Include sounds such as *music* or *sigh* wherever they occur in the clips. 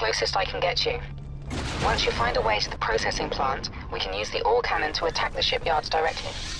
closest I can get you. Once you find a way to the processing plant, we can use the ore cannon to attack the shipyards directly.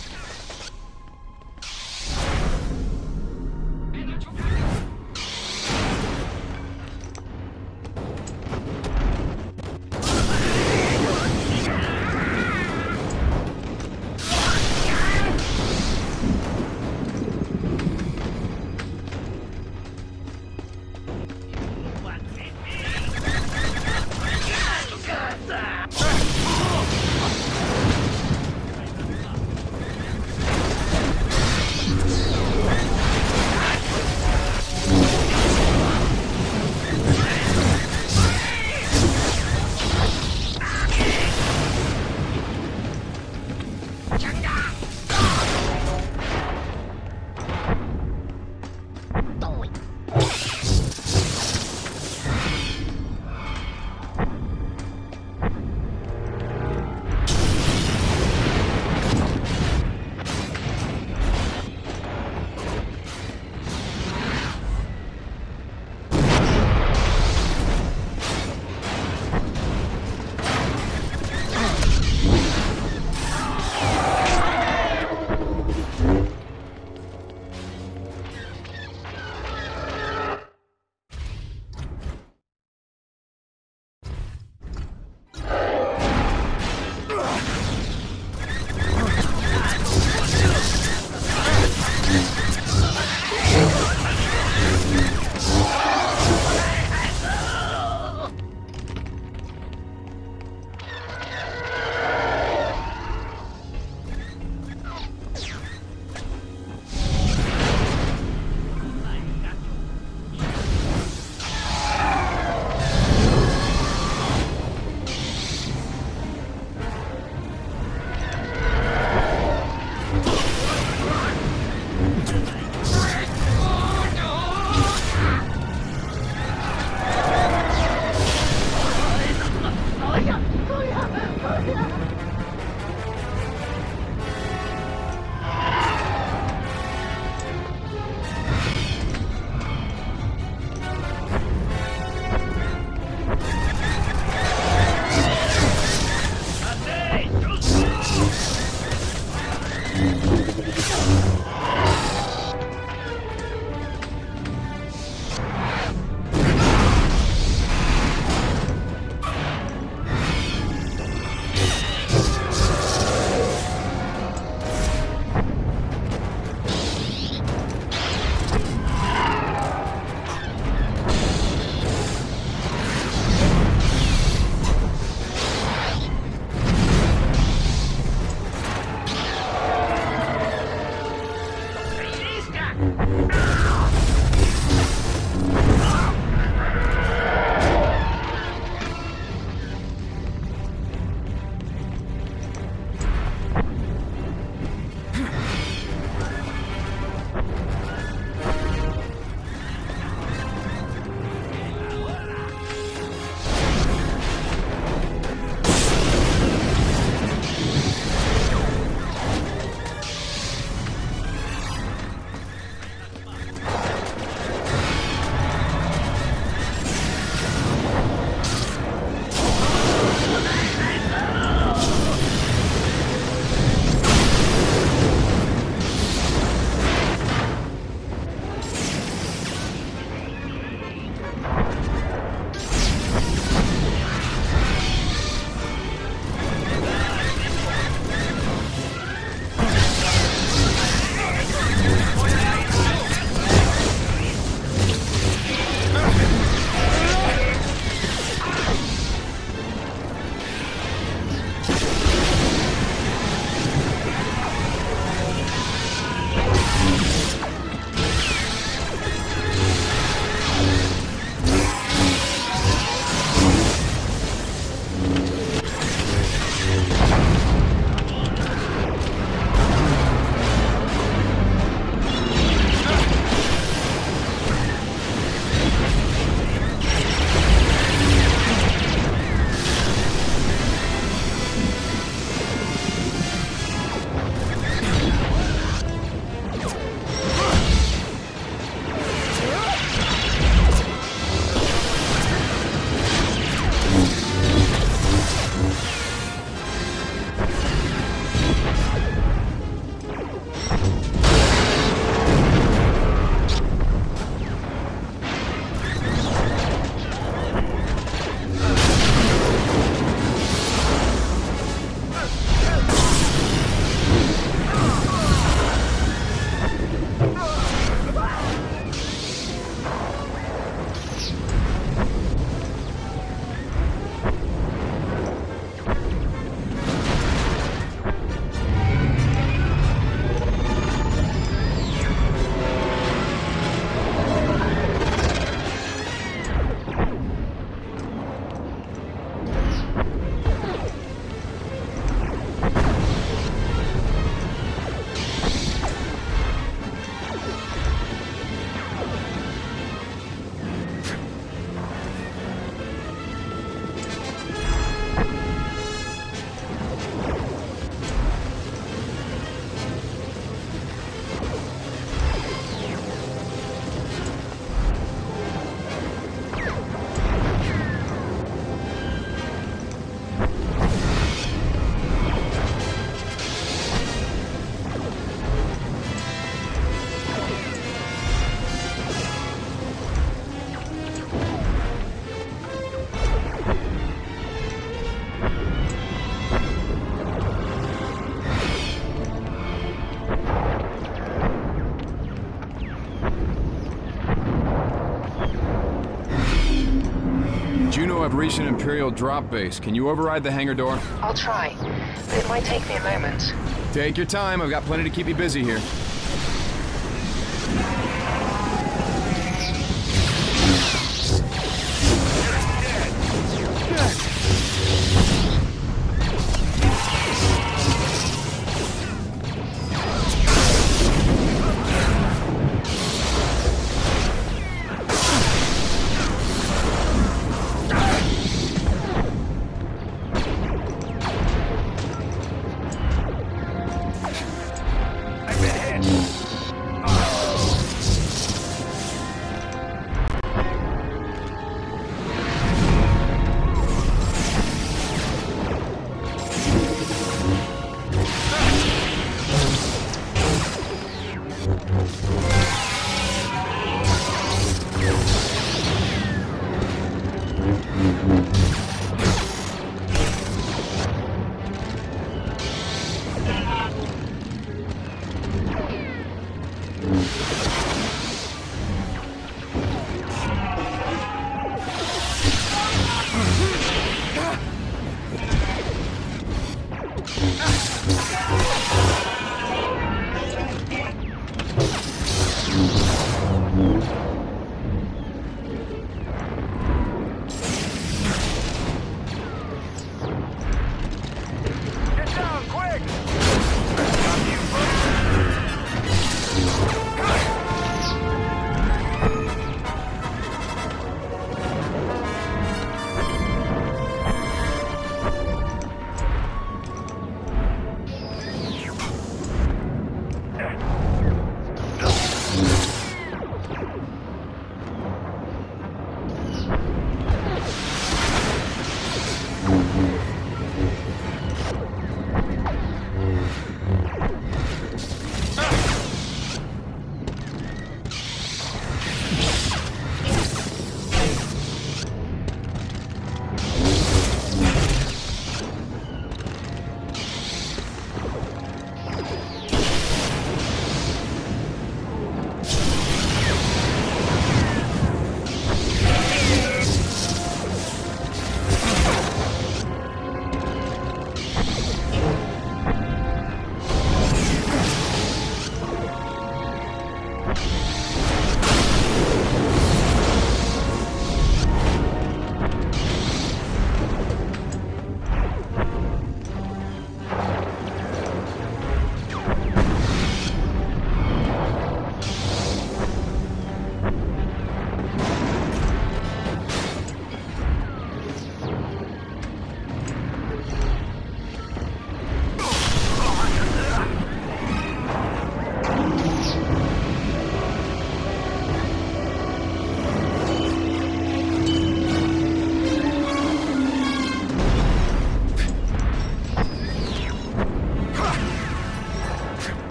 Reach an Imperial drop base. Can you override the hangar door? I'll try, but it might take me a moment. Take your time. I've got plenty to keep you busy here.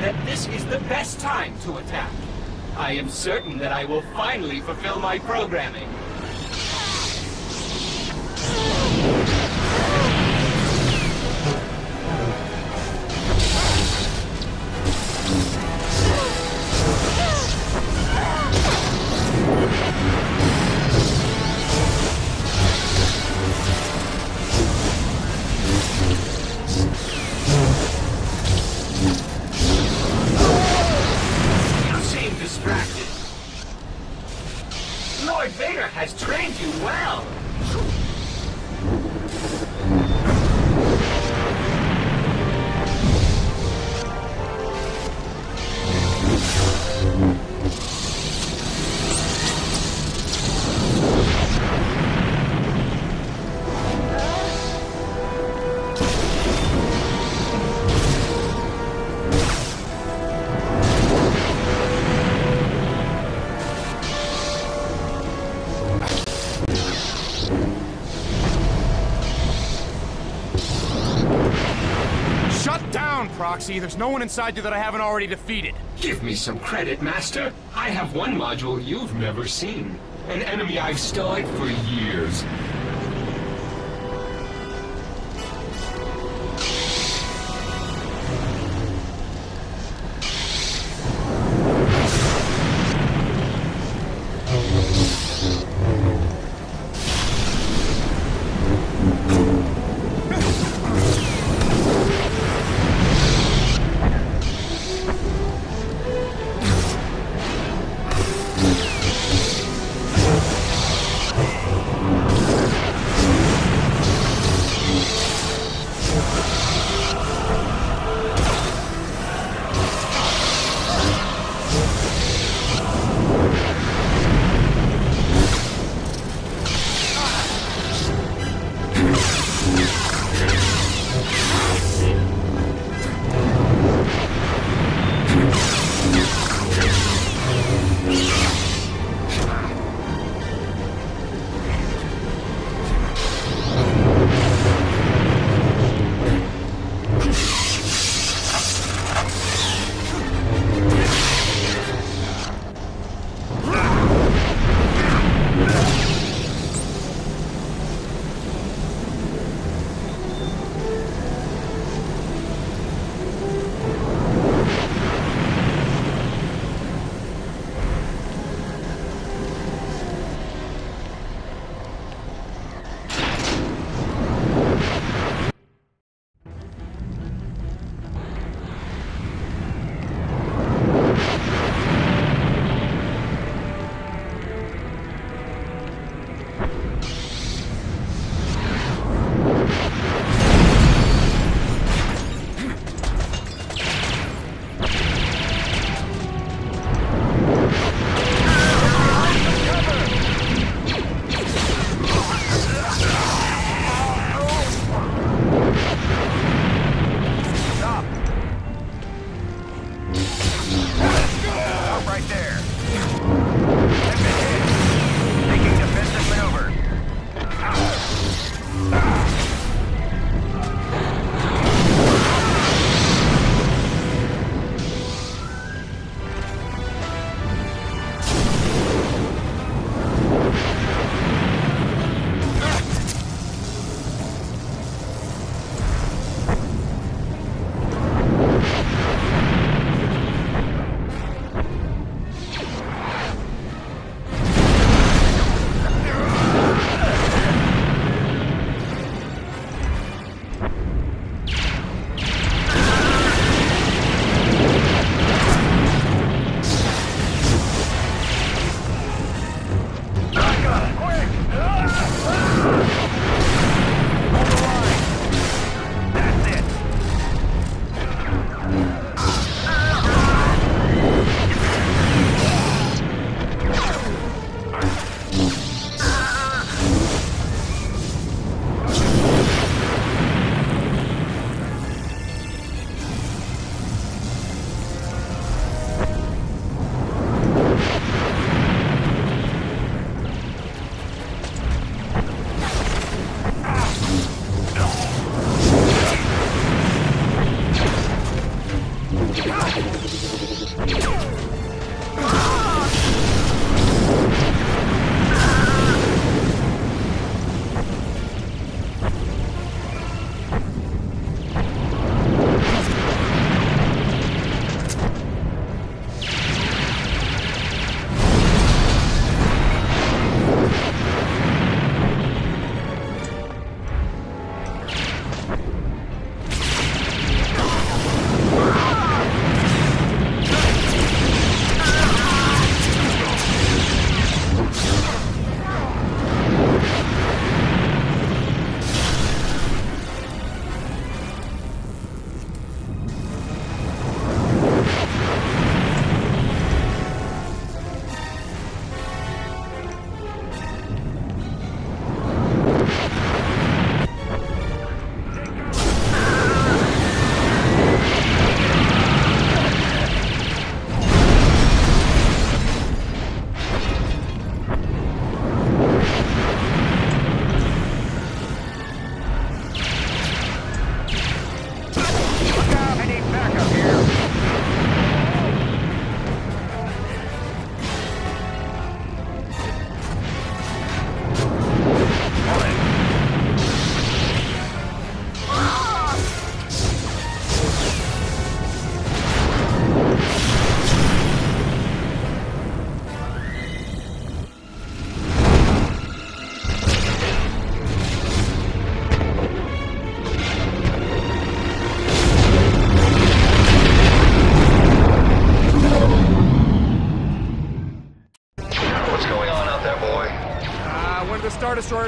That this is the best time to attack. I am certain that I will finally fulfill my programming. There's no one inside you that I haven't already defeated. Give me some credit, Master. I have one module you've never seen. An enemy I've studied for years.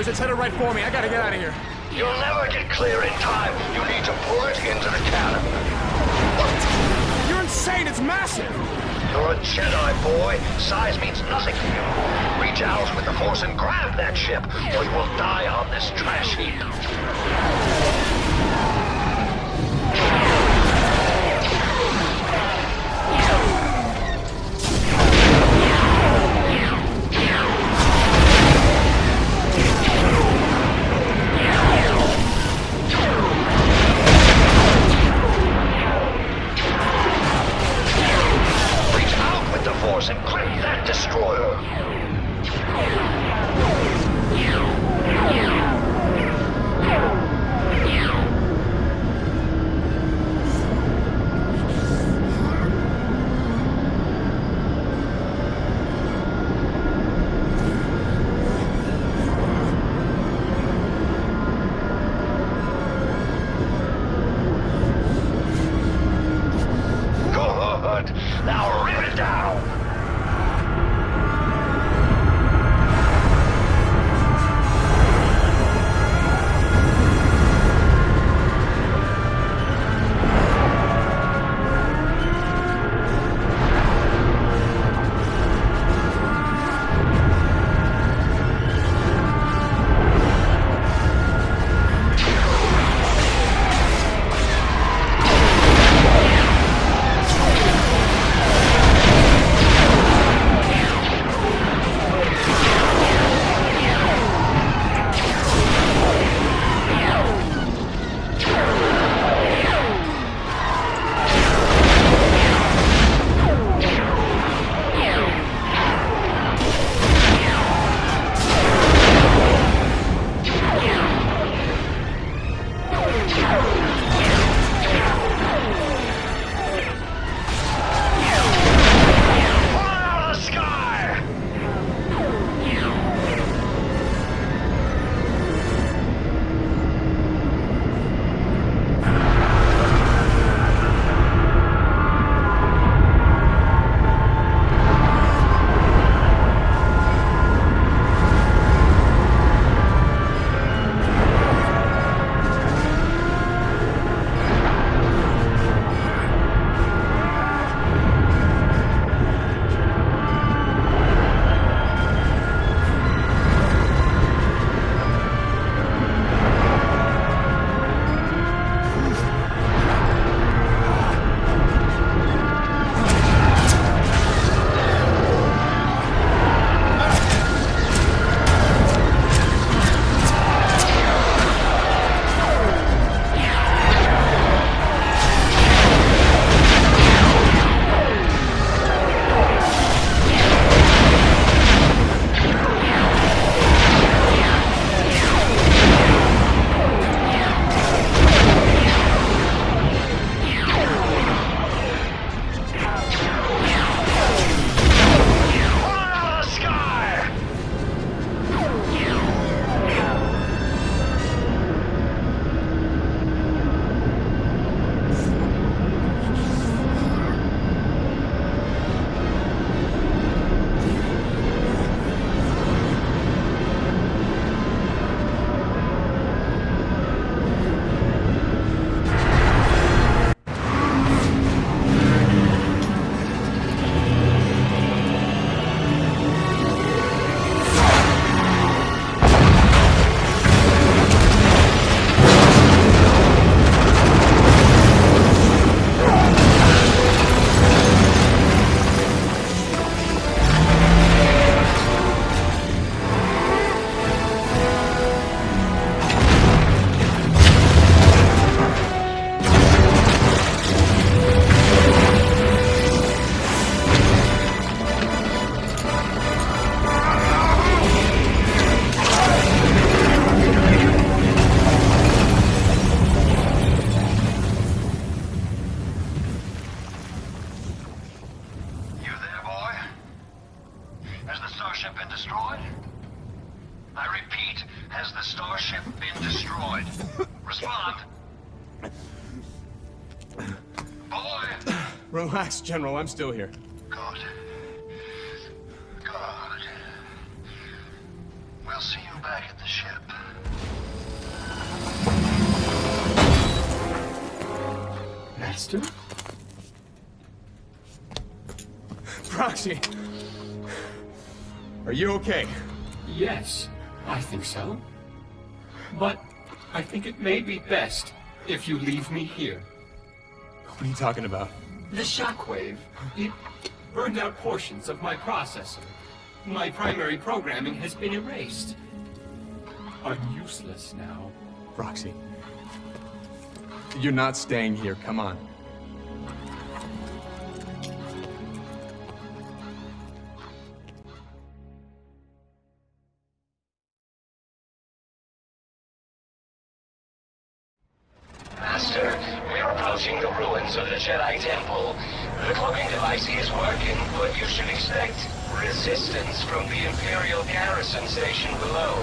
It's headed right for me. I gotta Relax, General. I'm still here. God. God. We'll see you back at the ship. Master? Proxy! Are you okay? Yes, I think so. But I think it may be best if you leave me here. What are you talking about? The shockwave. It burned out portions of my processor. My primary programming has been erased. I'm useless now. Proxy. You're not staying here, come on. Of the Jedi Temple. The cloaking device is working, but you should expect resistance from the Imperial garrison station below.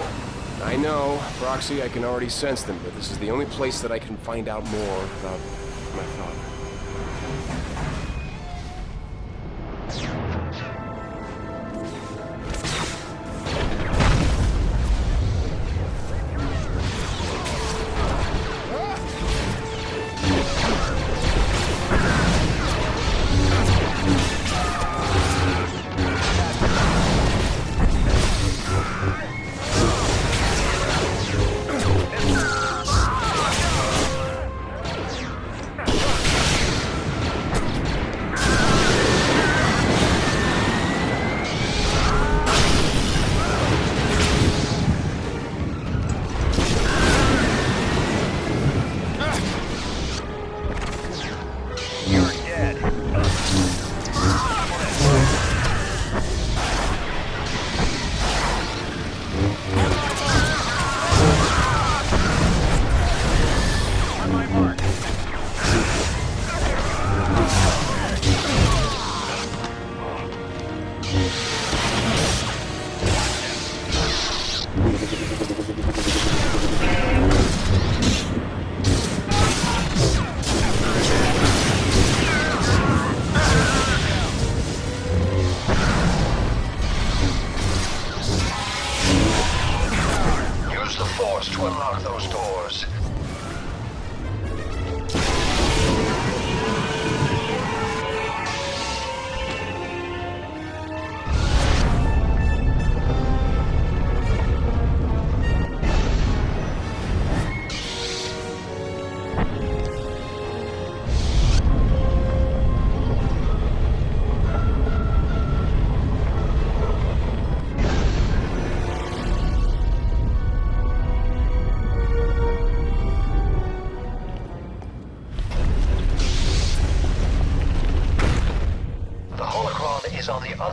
I know, Proxy, I can already sense them, but this is the only place that I can find out more about my father.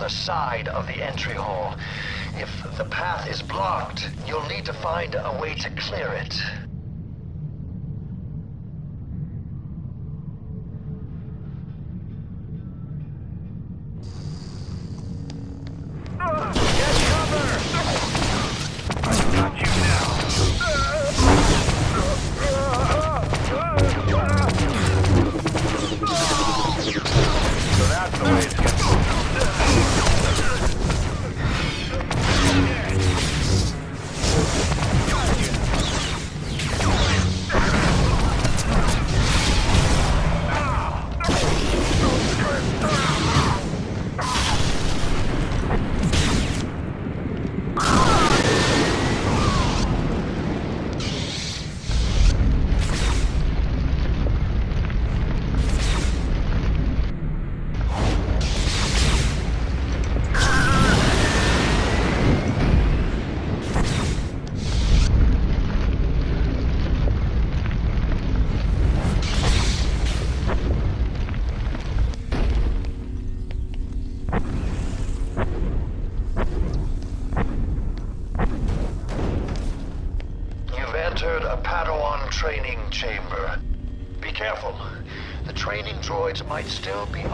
Other side might still be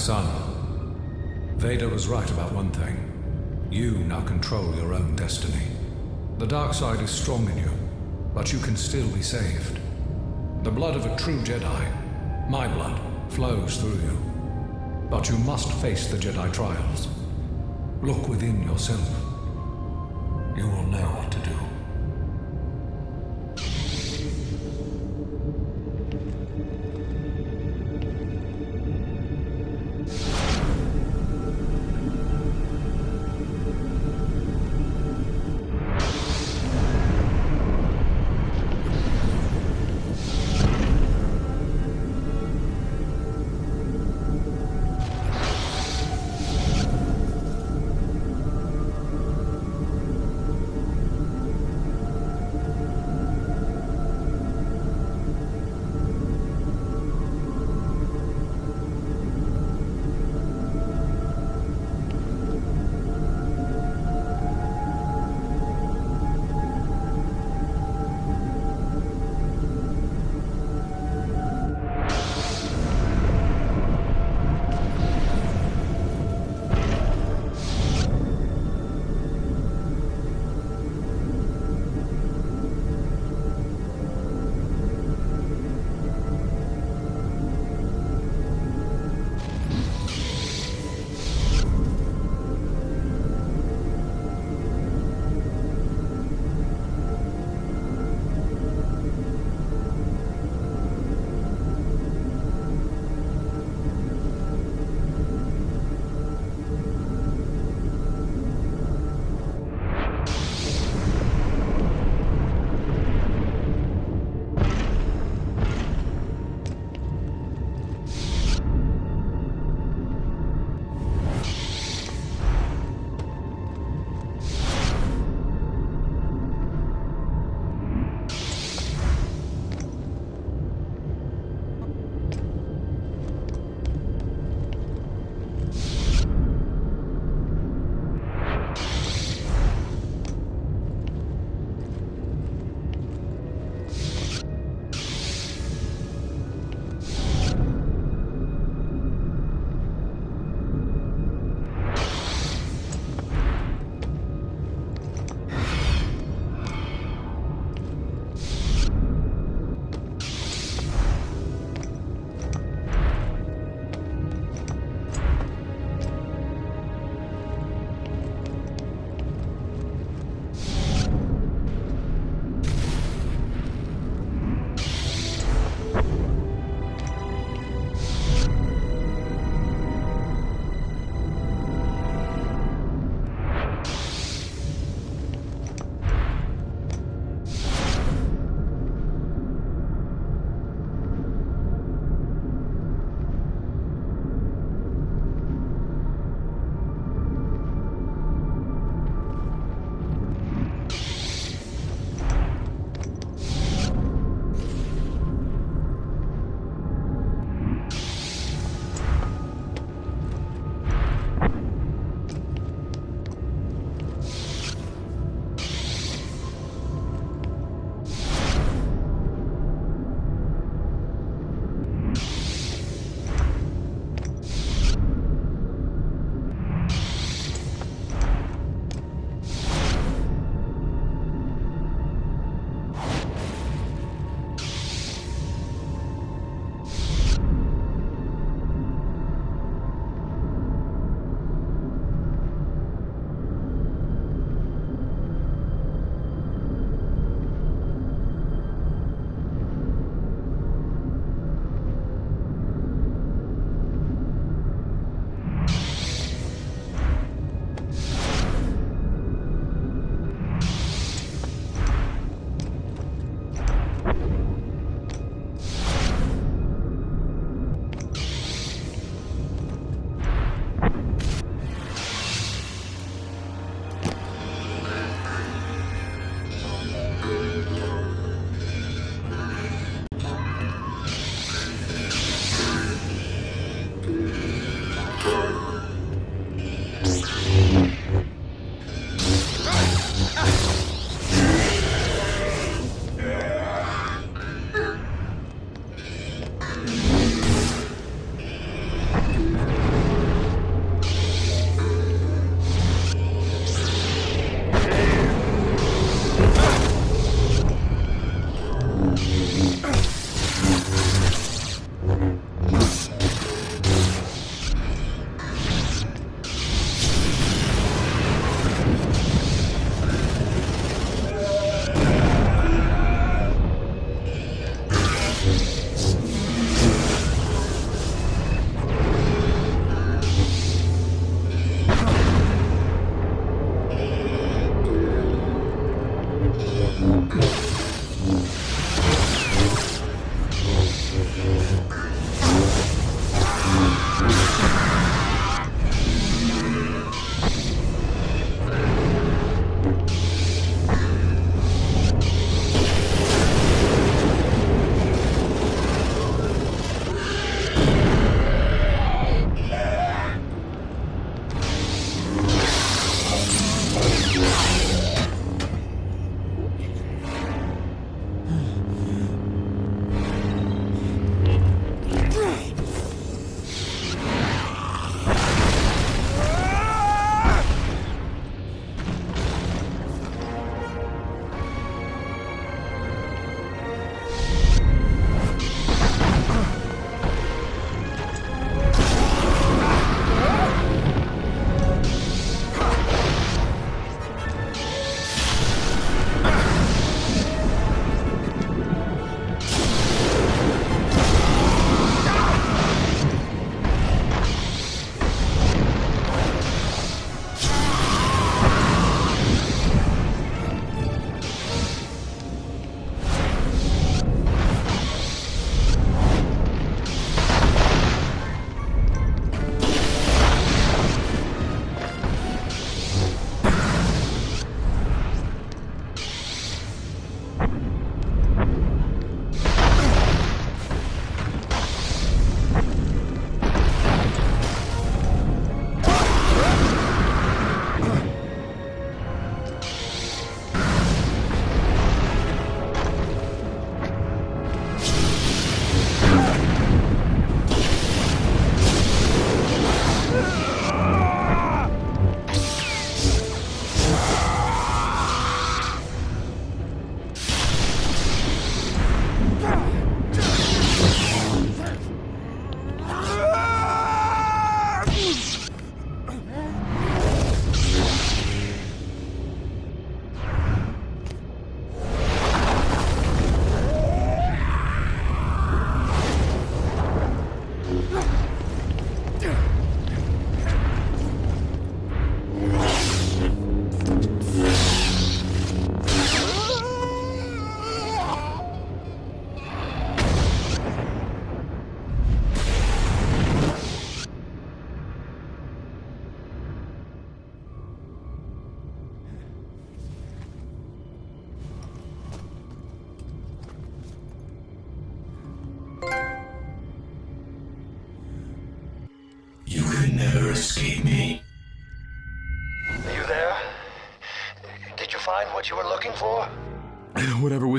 Son, Vader was right about one thing. You now control your own destiny. The dark side is strong in you, but you can still be saved. The blood of a true Jedi, my blood, flows through you. But you must face the Jedi trials. Look within yourself.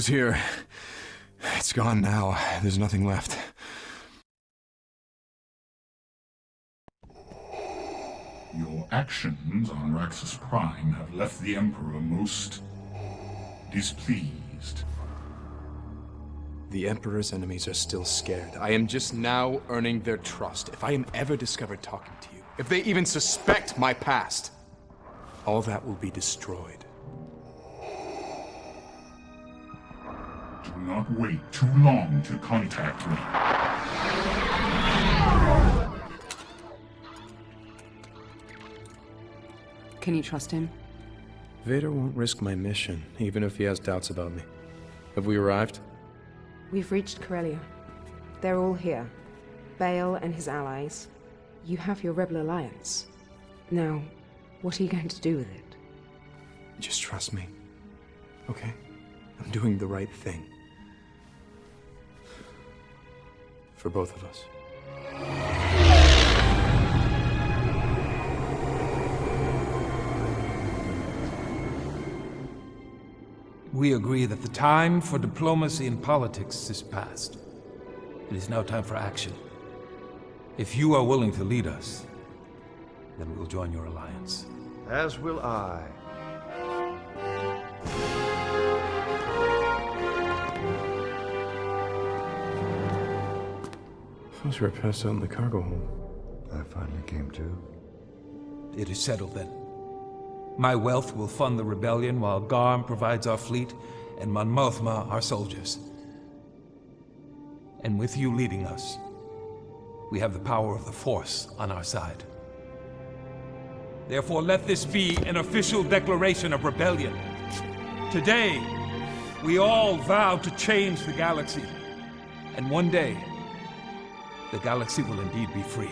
Was here, it's gone now. There's nothing left. Your actions on Raxus Prime have left the Emperor most displeased. The Emperor's enemies are still scared. I am just now earning their trust. If I am ever discovered talking to you, if they even suspect my past, all that will be destroyed. Not wait too long to contact me. Can you trust him? Vader won't risk my mission, even if he has doubts about me. Have we arrived? We've reached Corellia. They're all here. Bail and his allies. You have your Rebel Alliance. Now, what are you going to do with it? Just trust me. Okay? I'm doing the right thing. For both of us. We agree that the time for diplomacy and politics is past. It is now time for action. If you are willing to lead us, then we'll join your alliance. As will I. Thought you were passed out in the cargo hold. I finally came to. It is settled then. My wealth will fund the rebellion while Garm provides our fleet and Mon Mothma our soldiers. And with you leading us, we have the power of the Force on our side. Therefore, let this be an official declaration of rebellion. Today, we all vow to change the galaxy. And one day, the galaxy will indeed be free.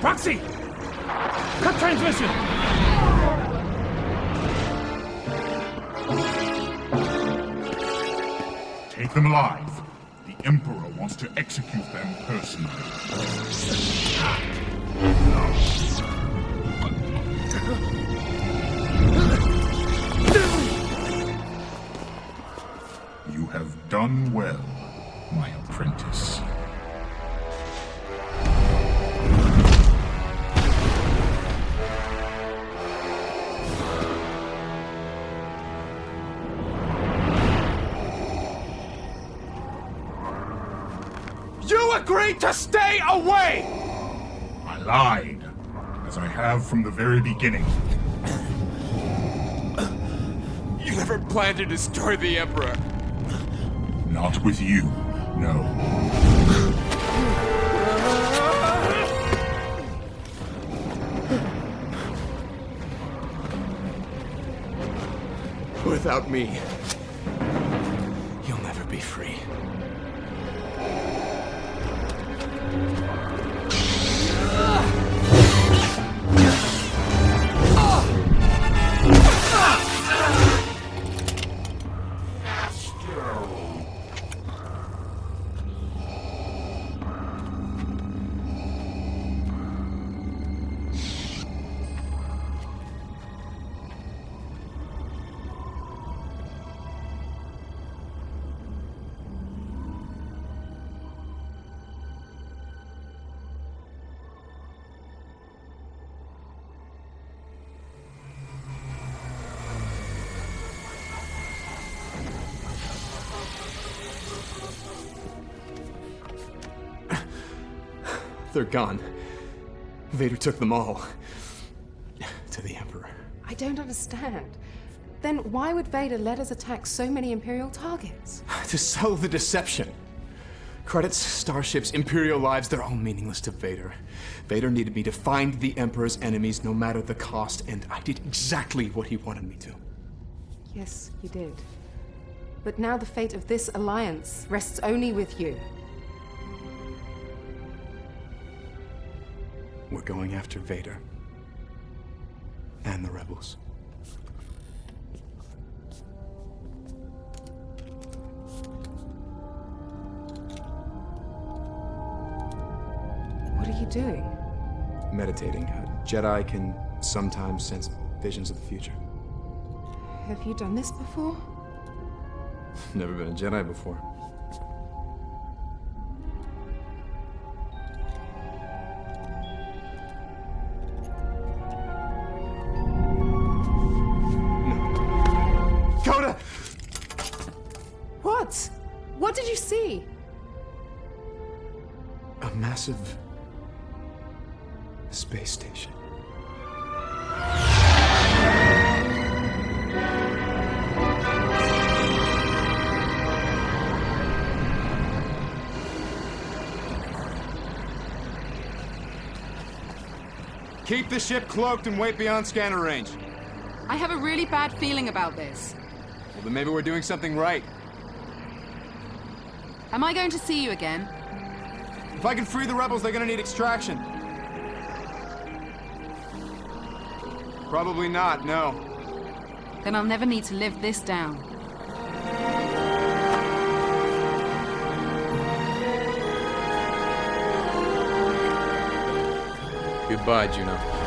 Proxy! Cut transmission! Take them alive. The Emperor wants to execute them personally. You have done well, my apprentice. Agreed to stay away! I lied, as I have from the very beginning. You never planned to destroy the Emperor. Not with you, no. Without me, you'll never be free. They're gone. Vader took them all. To the Emperor. I don't understand. Then why would Vader let us attack so many Imperial targets? *sighs* To sell the deception. Credits, starships, Imperial lives, they're all meaningless to Vader. Vader needed me to find the Emperor's enemies no matter the cost, and I did exactly what he wanted me to. Yes, you did. But now the fate of this alliance rests only with you. We're going after Vader. And the rebels. What are you doing? Meditating. A Jedi can sometimes sense visions of the future. Have you done this before? *laughs* Never been a Jedi before. Ship cloaked and wait beyond scanner range. I have a really bad feeling about this. Well, then maybe we're doing something right. Am I going to see you again? If I can free the rebels, they're gonna need extraction. Probably not, no. Then I'll never need to live this down. Goodbye, Juno.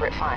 favorite font.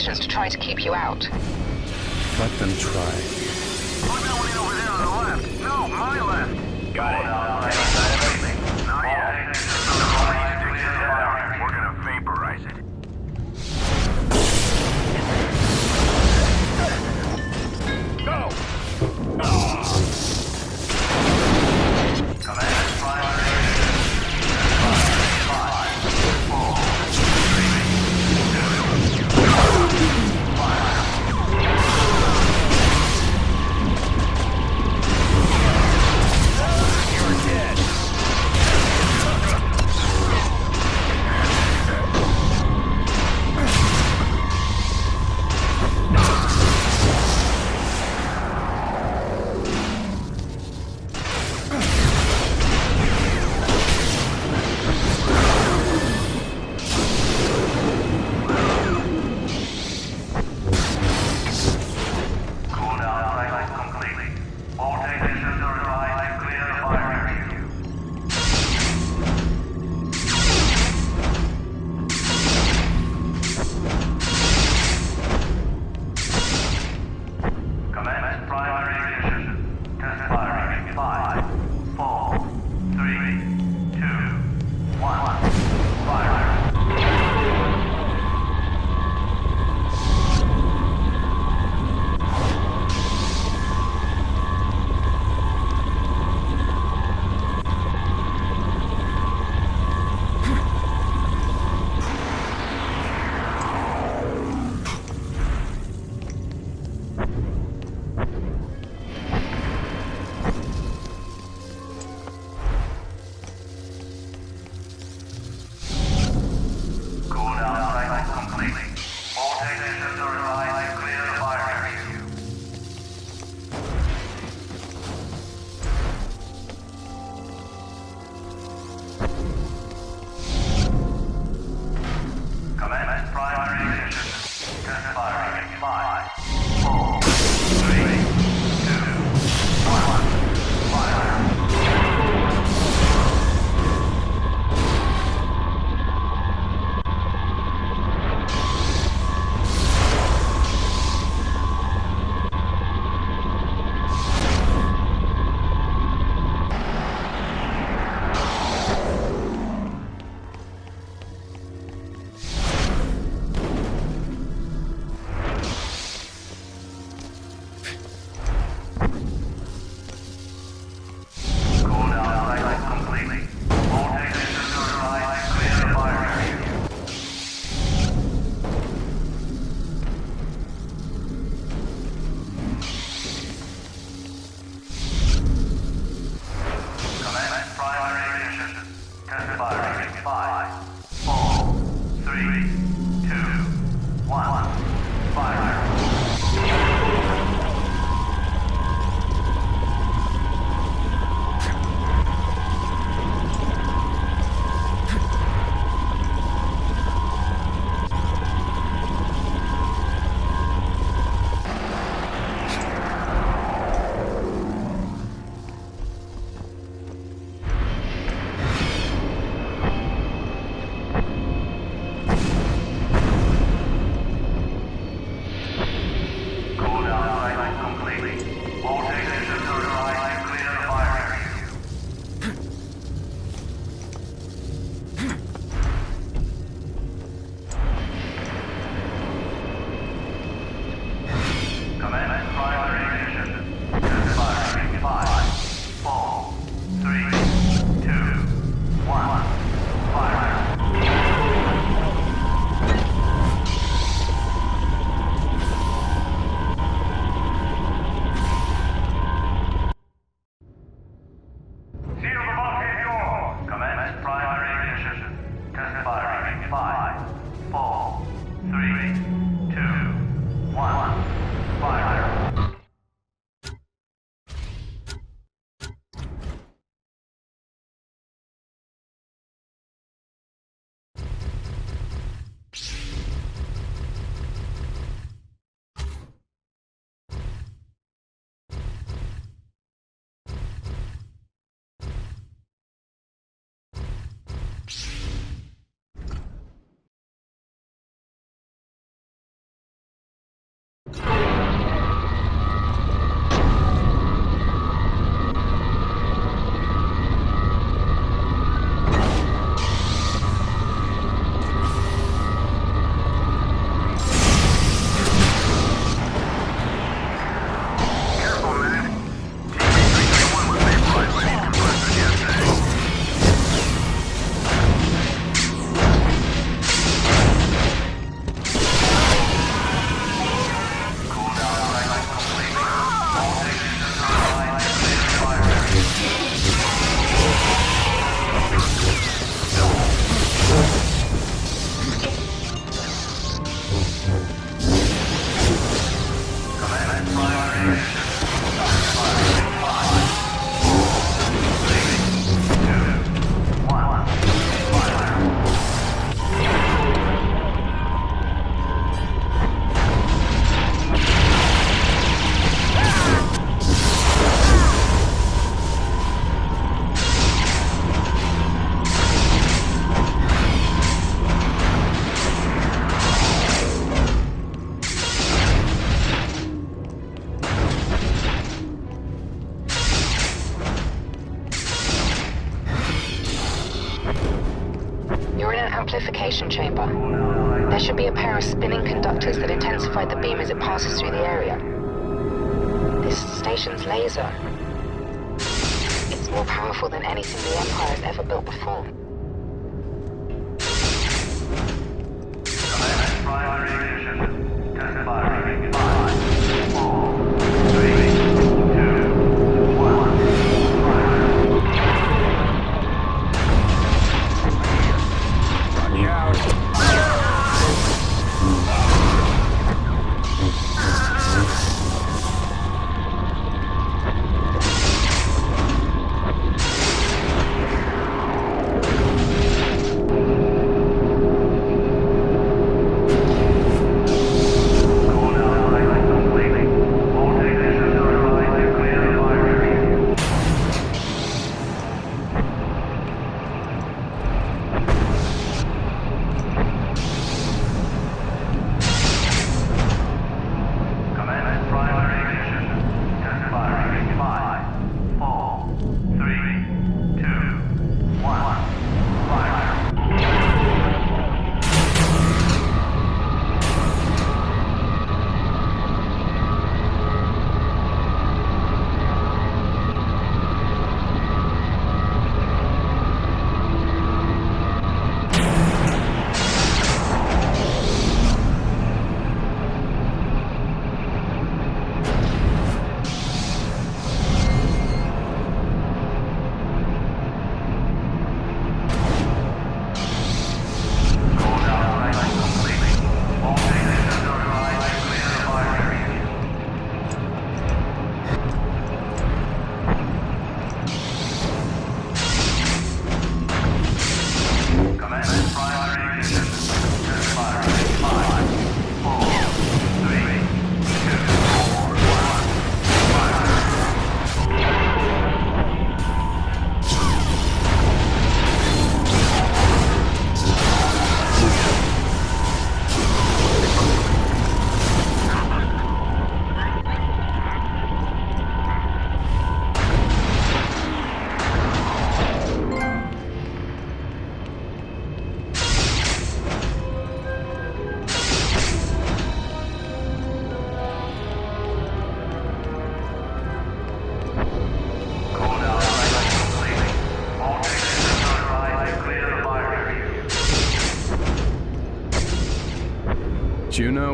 conditions to try to keep you out. Let them try.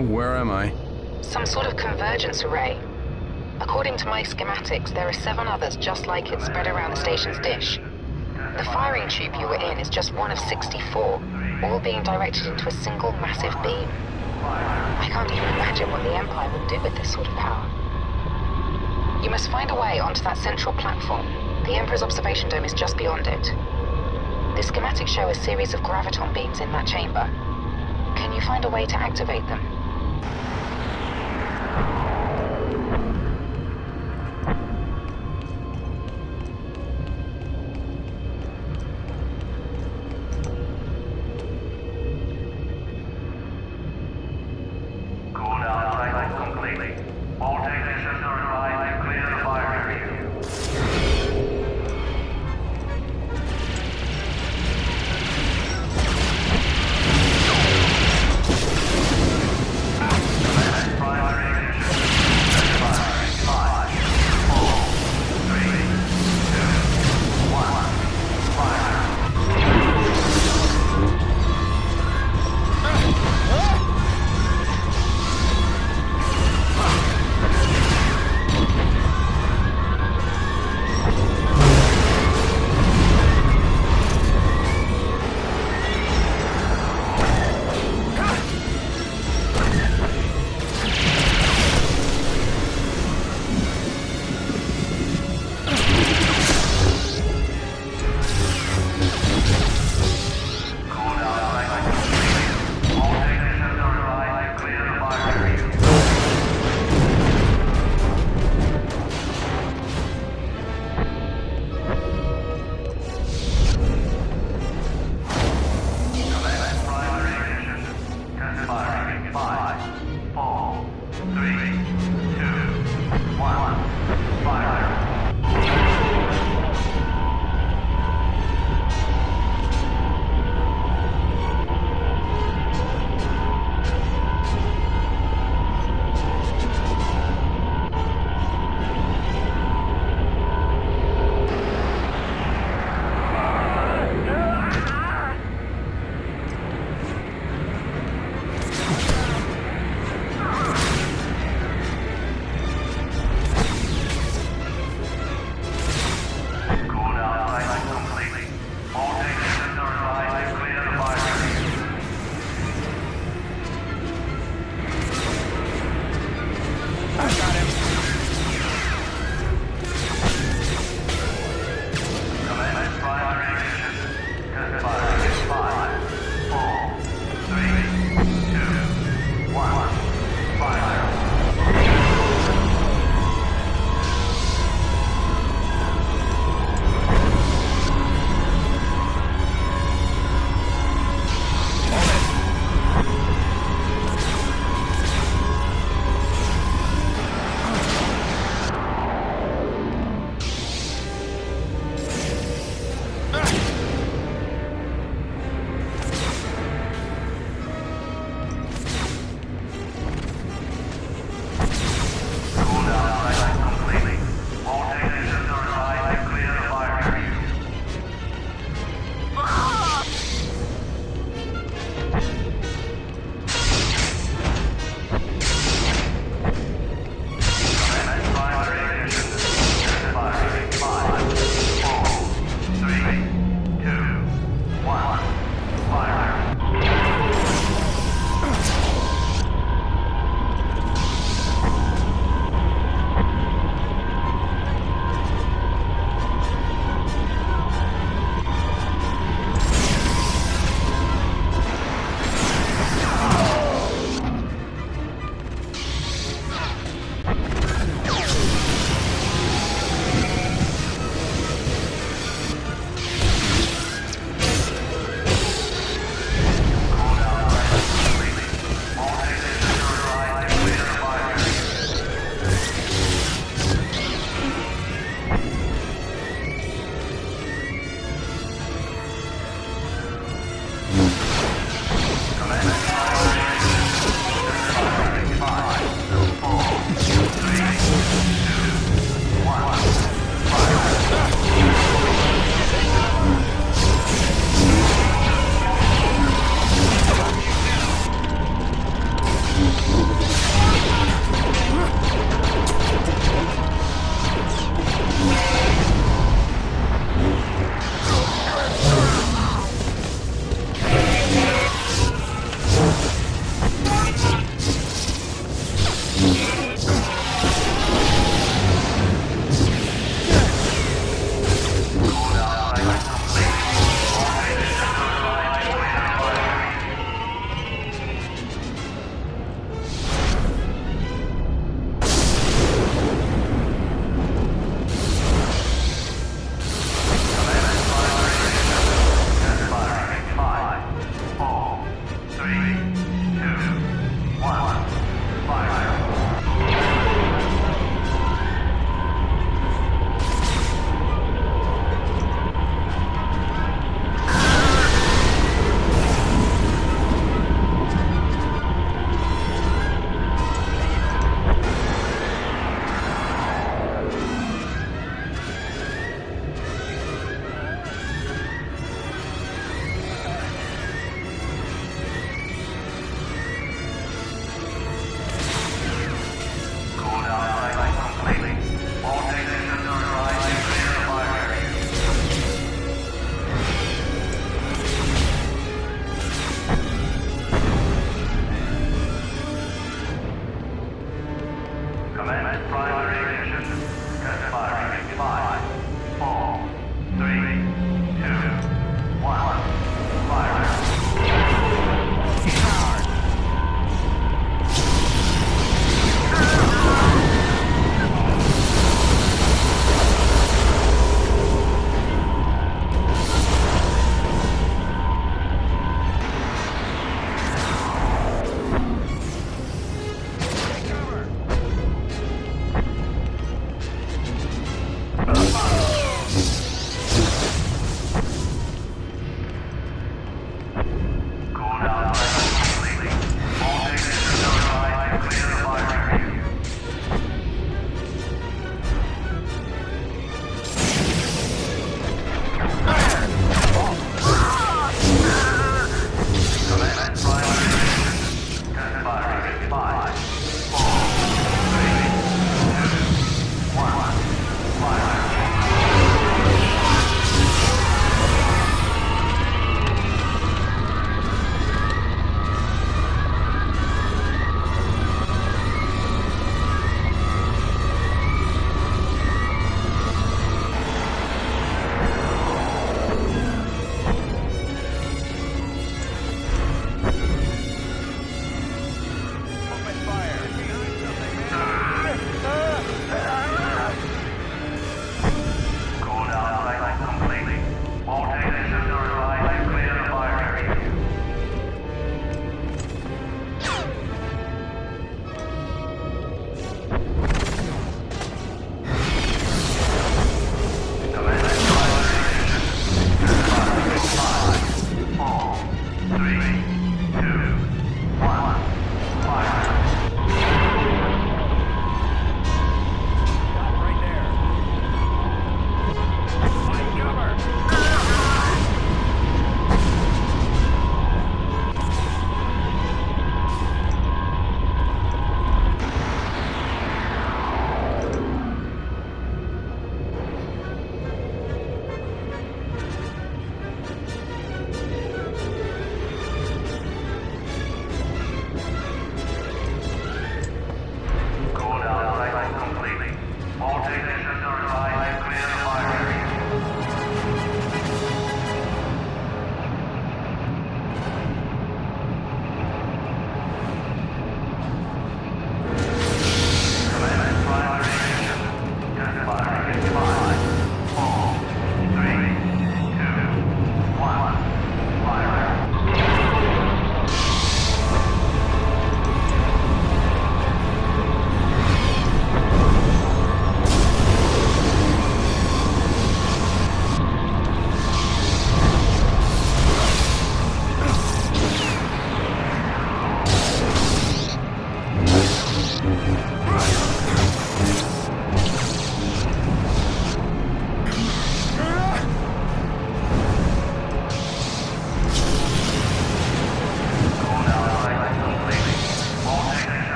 Where am I? Some sort of convergence array. According to my schematics, there are seven others just like it spread around the station's dish. The firing tube you were in is just one of 64, all being directed into a single massive beam. I can't even imagine what the Empire would do with this sort of power. You must find a way onto that central platform. The Emperor's observation dome is just beyond it. The schematics show a series of graviton beams in that chamber. Can you find a way to activate them?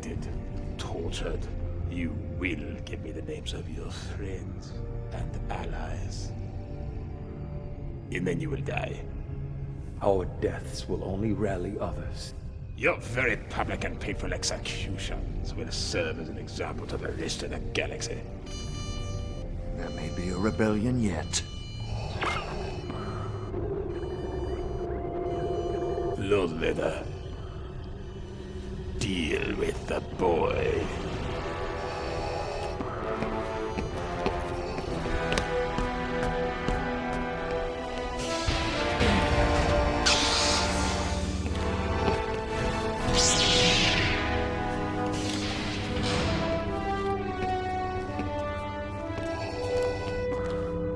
Be interrogated, tortured. You will give me the names of your friends and allies. And then you will die. Our deaths will only rally others. Your very public and painful executions will serve as an example to the rest of the galaxy. There may be a rebellion yet. Lord Vader, deal with the boy.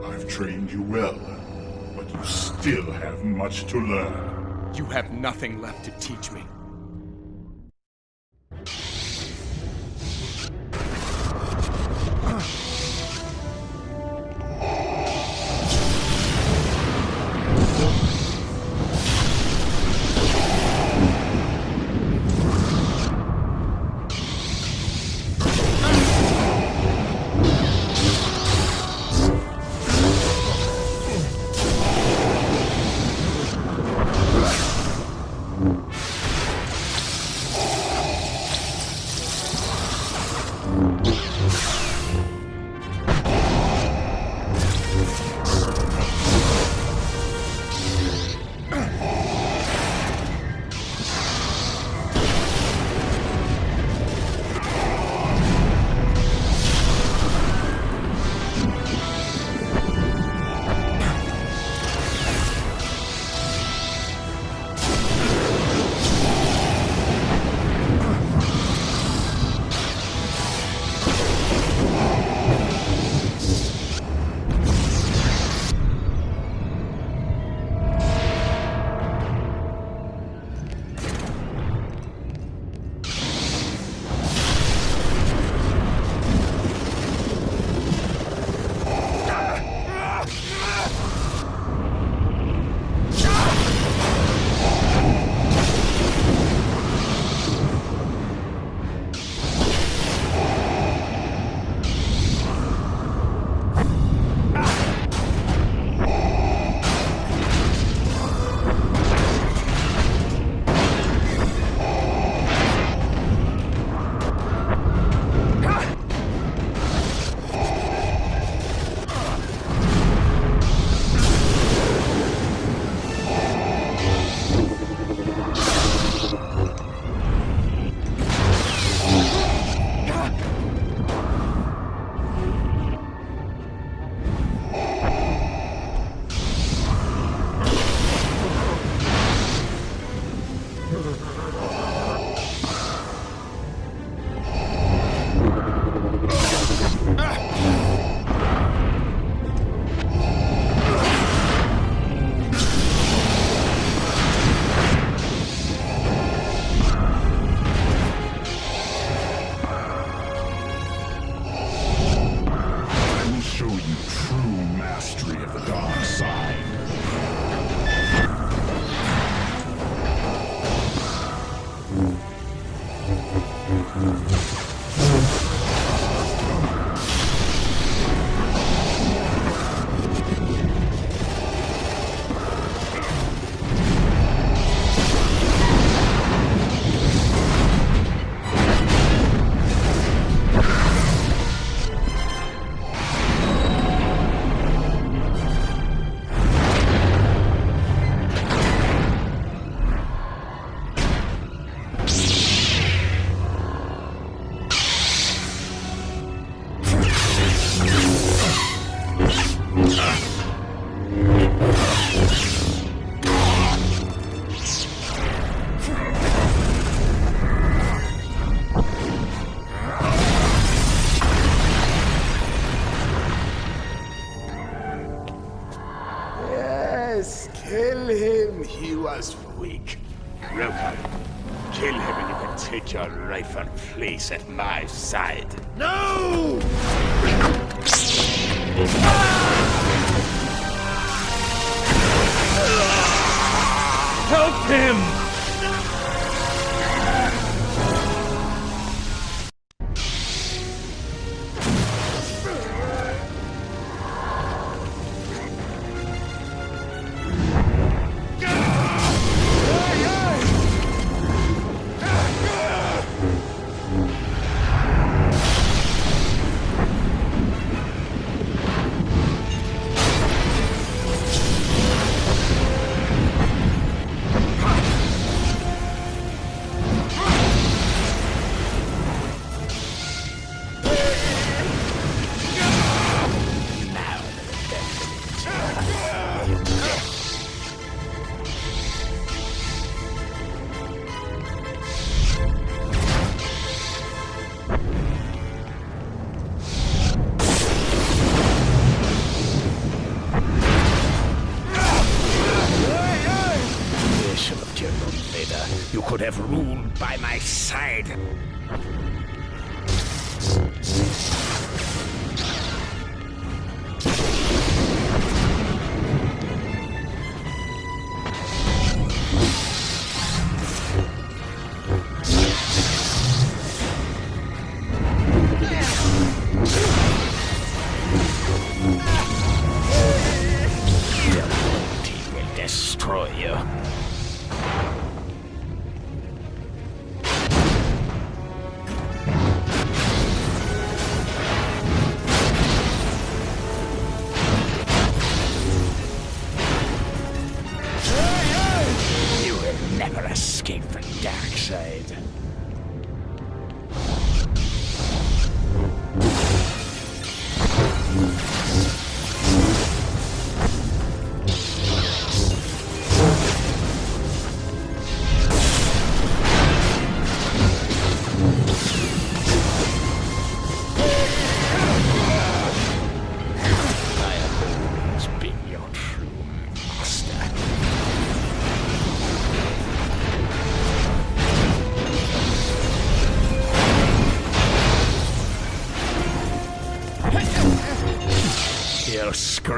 I've trained you well, but You still have much to learn. You have nothing left to teach me.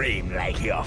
Like your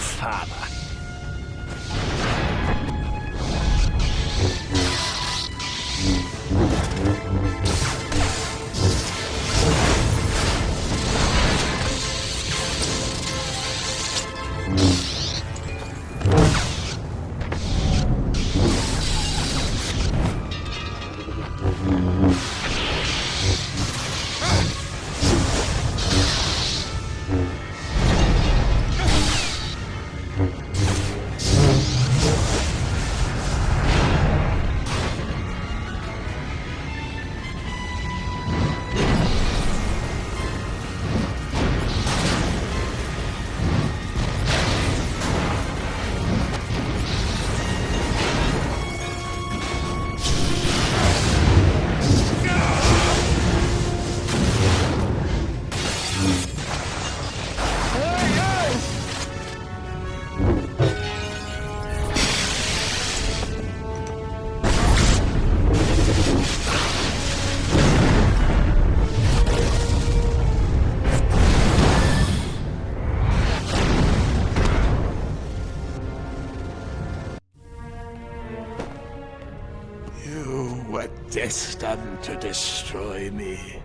were destined to destroy me.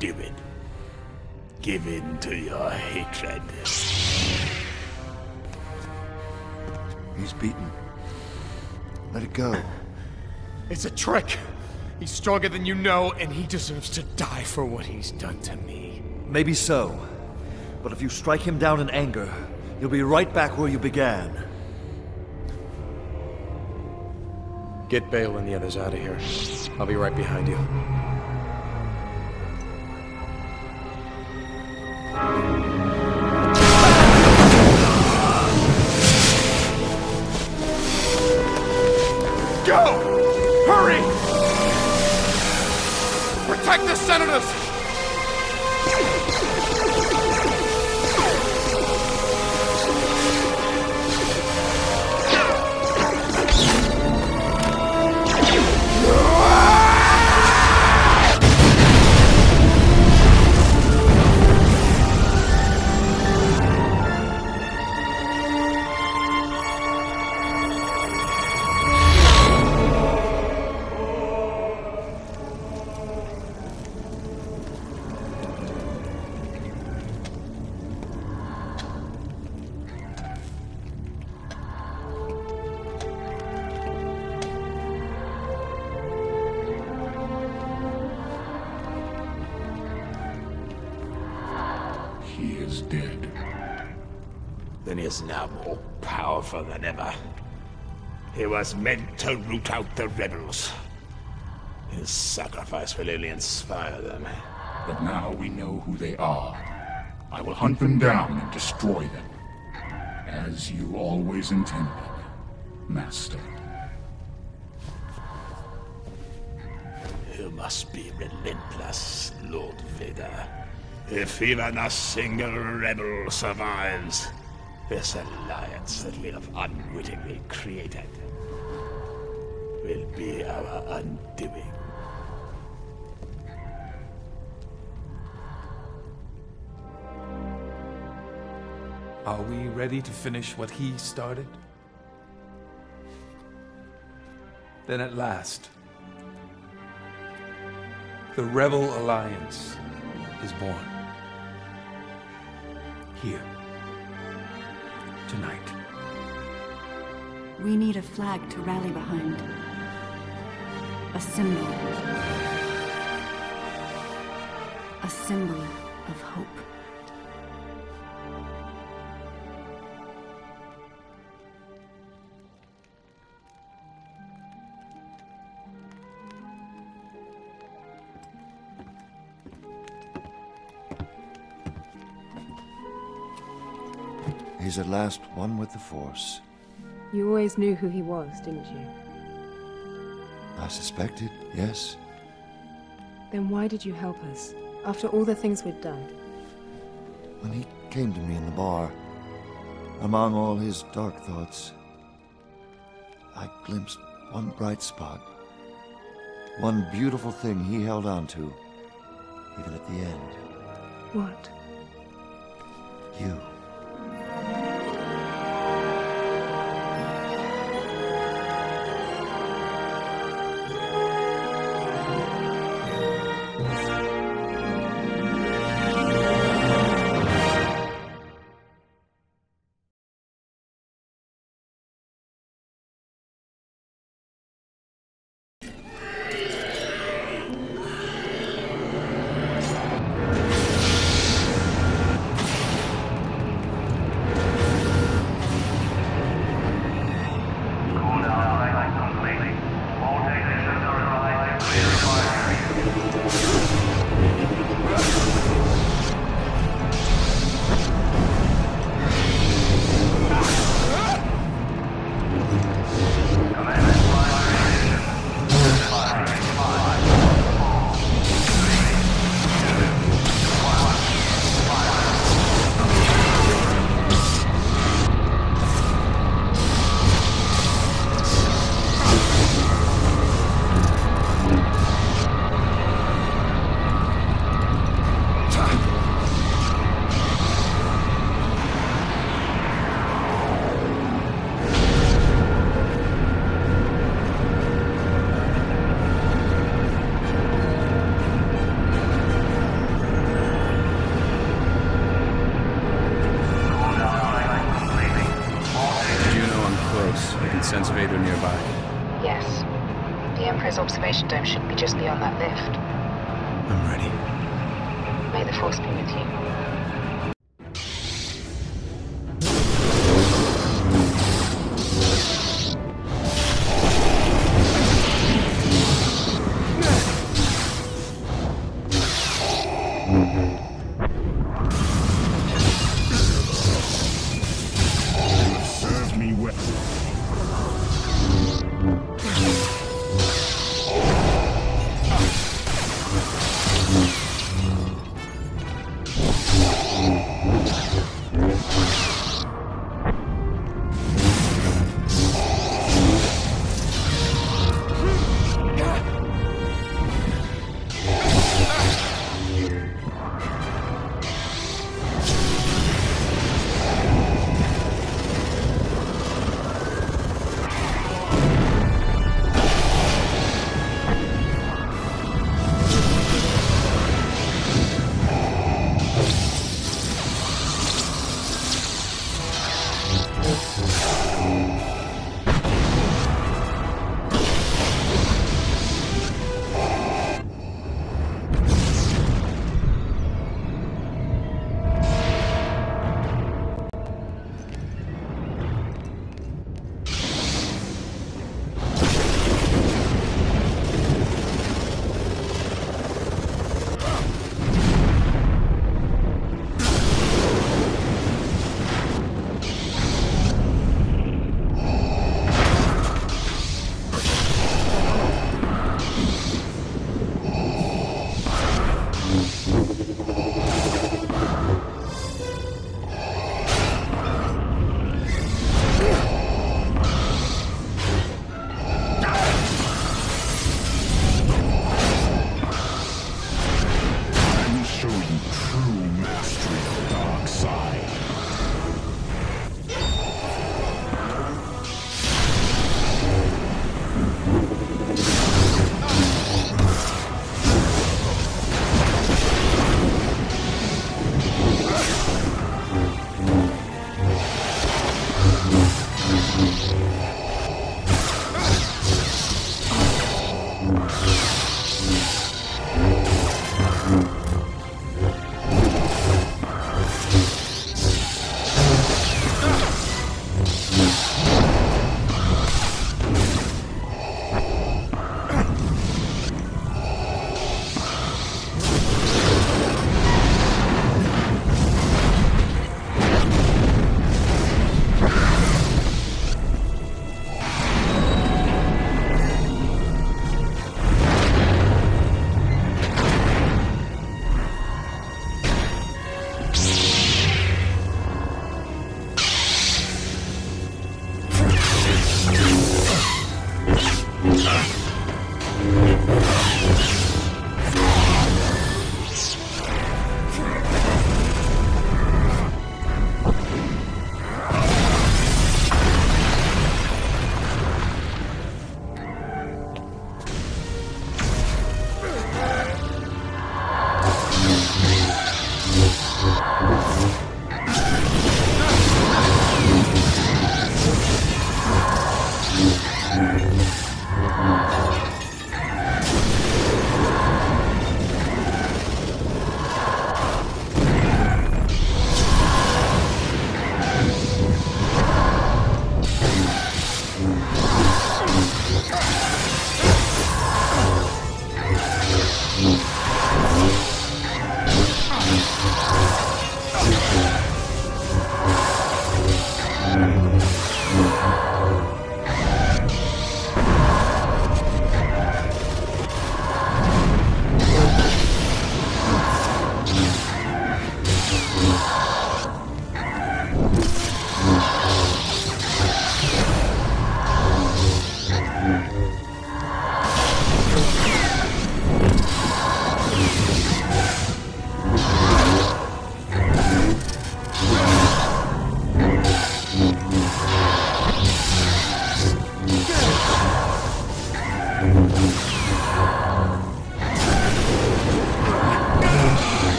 Give it. Give in to your hatred. He's beaten. Let it go. *laughs* It's a trick. He's stronger than you know, and he deserves to die for what he's done to me. Maybe so. But if you strike him down in anger, you'll be right back where you began. Get Bail and the others out of here. I'll be right behind you. Was meant to root out the rebels. His sacrifice will only inspire them. But now we know who they are. I will hunt them down and destroy them. As you always intended, Master. You must be relentless, Lord Vader. If even a single rebel survives, this alliance that we have unwittingly created will be our undoing. Are we ready to finish what he started? Then at last, the Rebel Alliance is born. Here. Tonight. We need a flag to rally behind. A symbol. A symbol of hope. He's at last one with the Force. You always knew who he was, didn't you? I suspected, yes. Then why did you help us? After all the things we'd done. When he came to me in the bar, among all his dark thoughts, I glimpsed one bright spot. One beautiful thing he held on to, even at the end. What? You.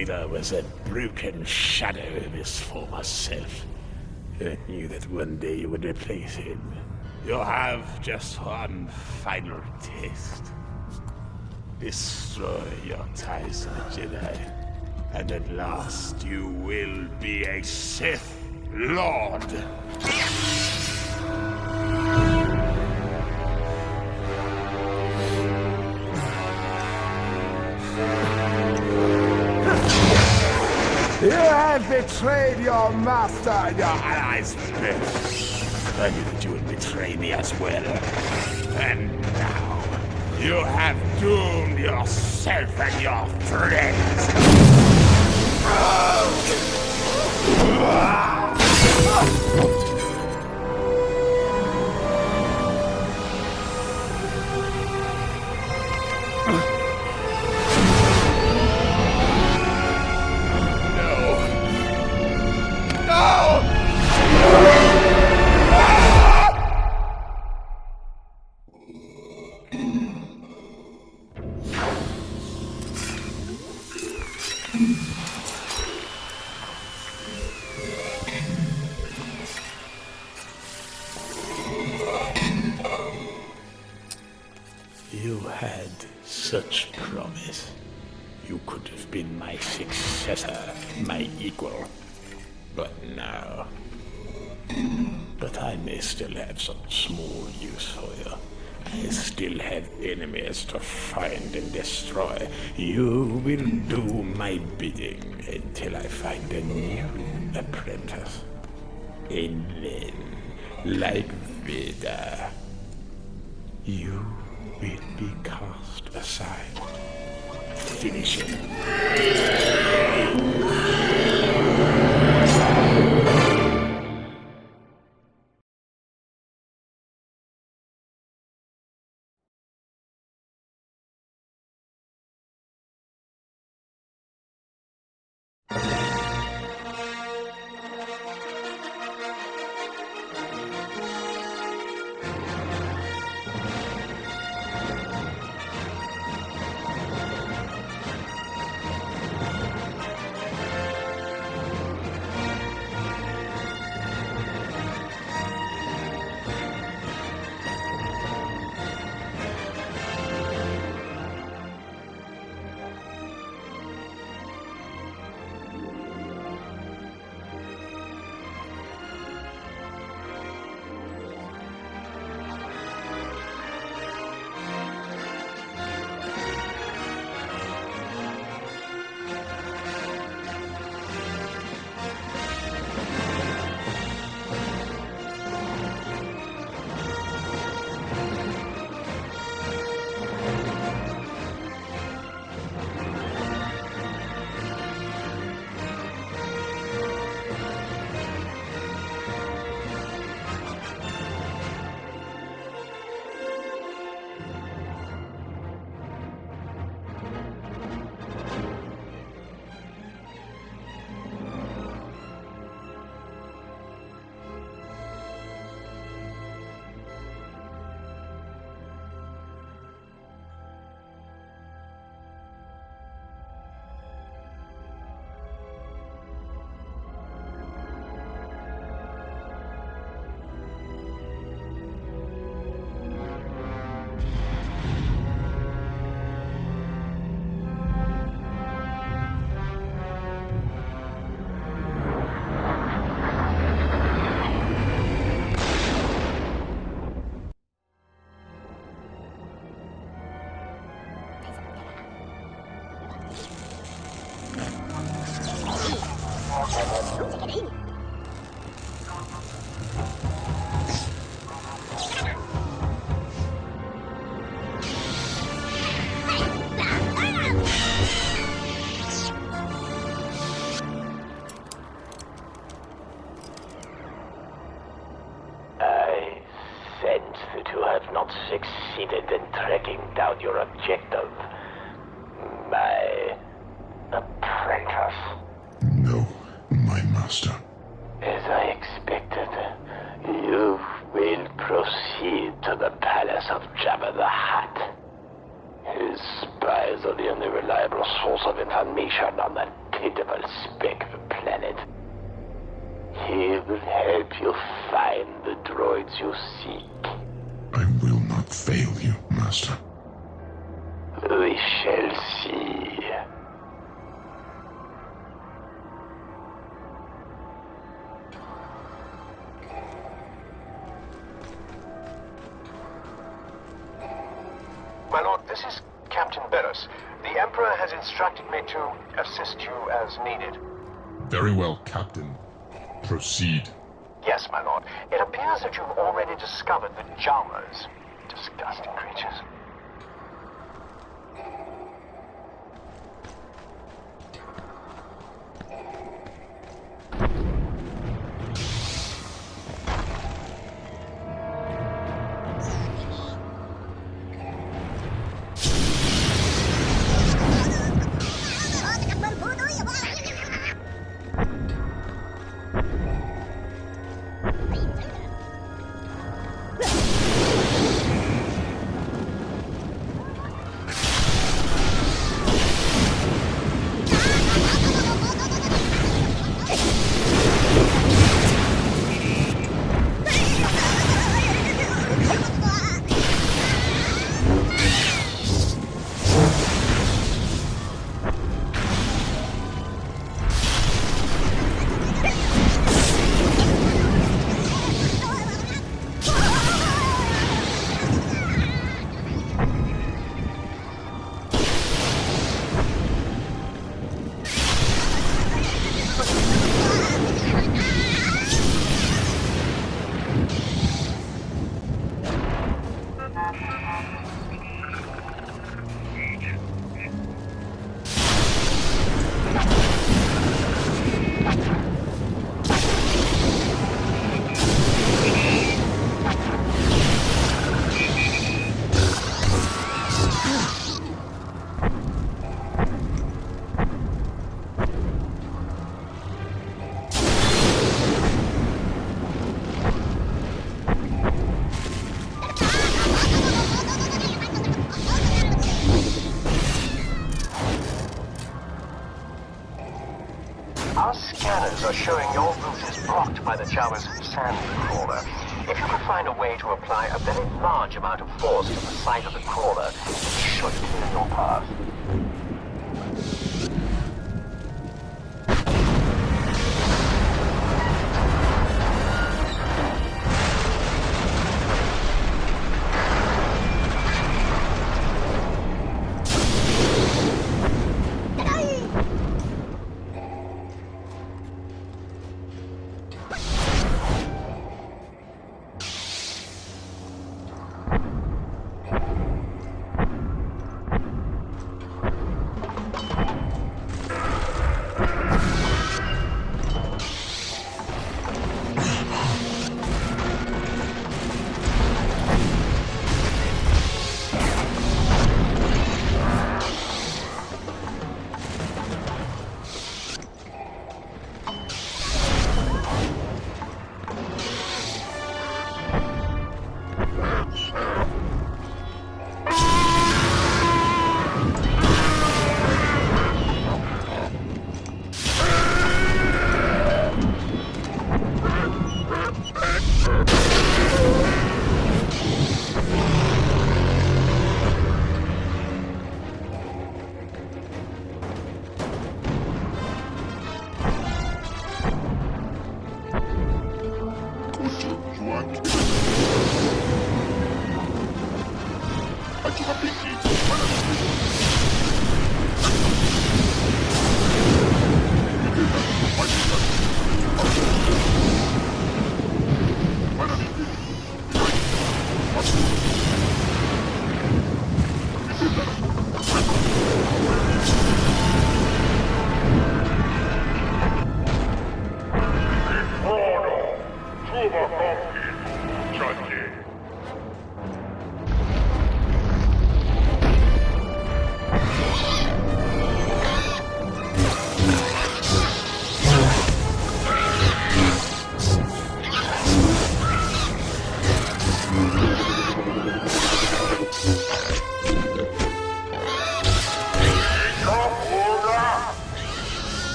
Lord Vader was a broken shadow of his former self. I knew that one day you would replace him. You'll have just one final test. Destroy your ties to the Jedi. And at last you will be a Sith Lord. Betrayed your master and your allies. I knew that you would betray me as well. And now, you have doomed yourself and your friends. Very well, Captain. Proceed. Yes, my lord. It appears that you've already discovered the Jammers. Disgusting creatures.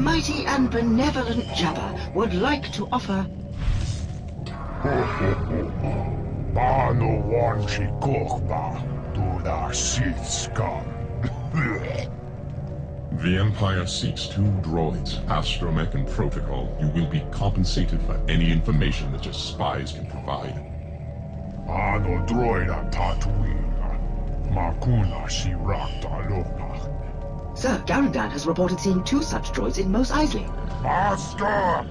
Mighty and benevolent Jabba would like to offer Bano wanchi kokba, duda sitskam. The Empire seeks two droids, Astromech and Protocol. You will be compensated for any information that your spies can provide. Ano droida Tatooine, Makuna shirakta lopa. Sir, has reported seeing two such droids in Mos Eisley. Master!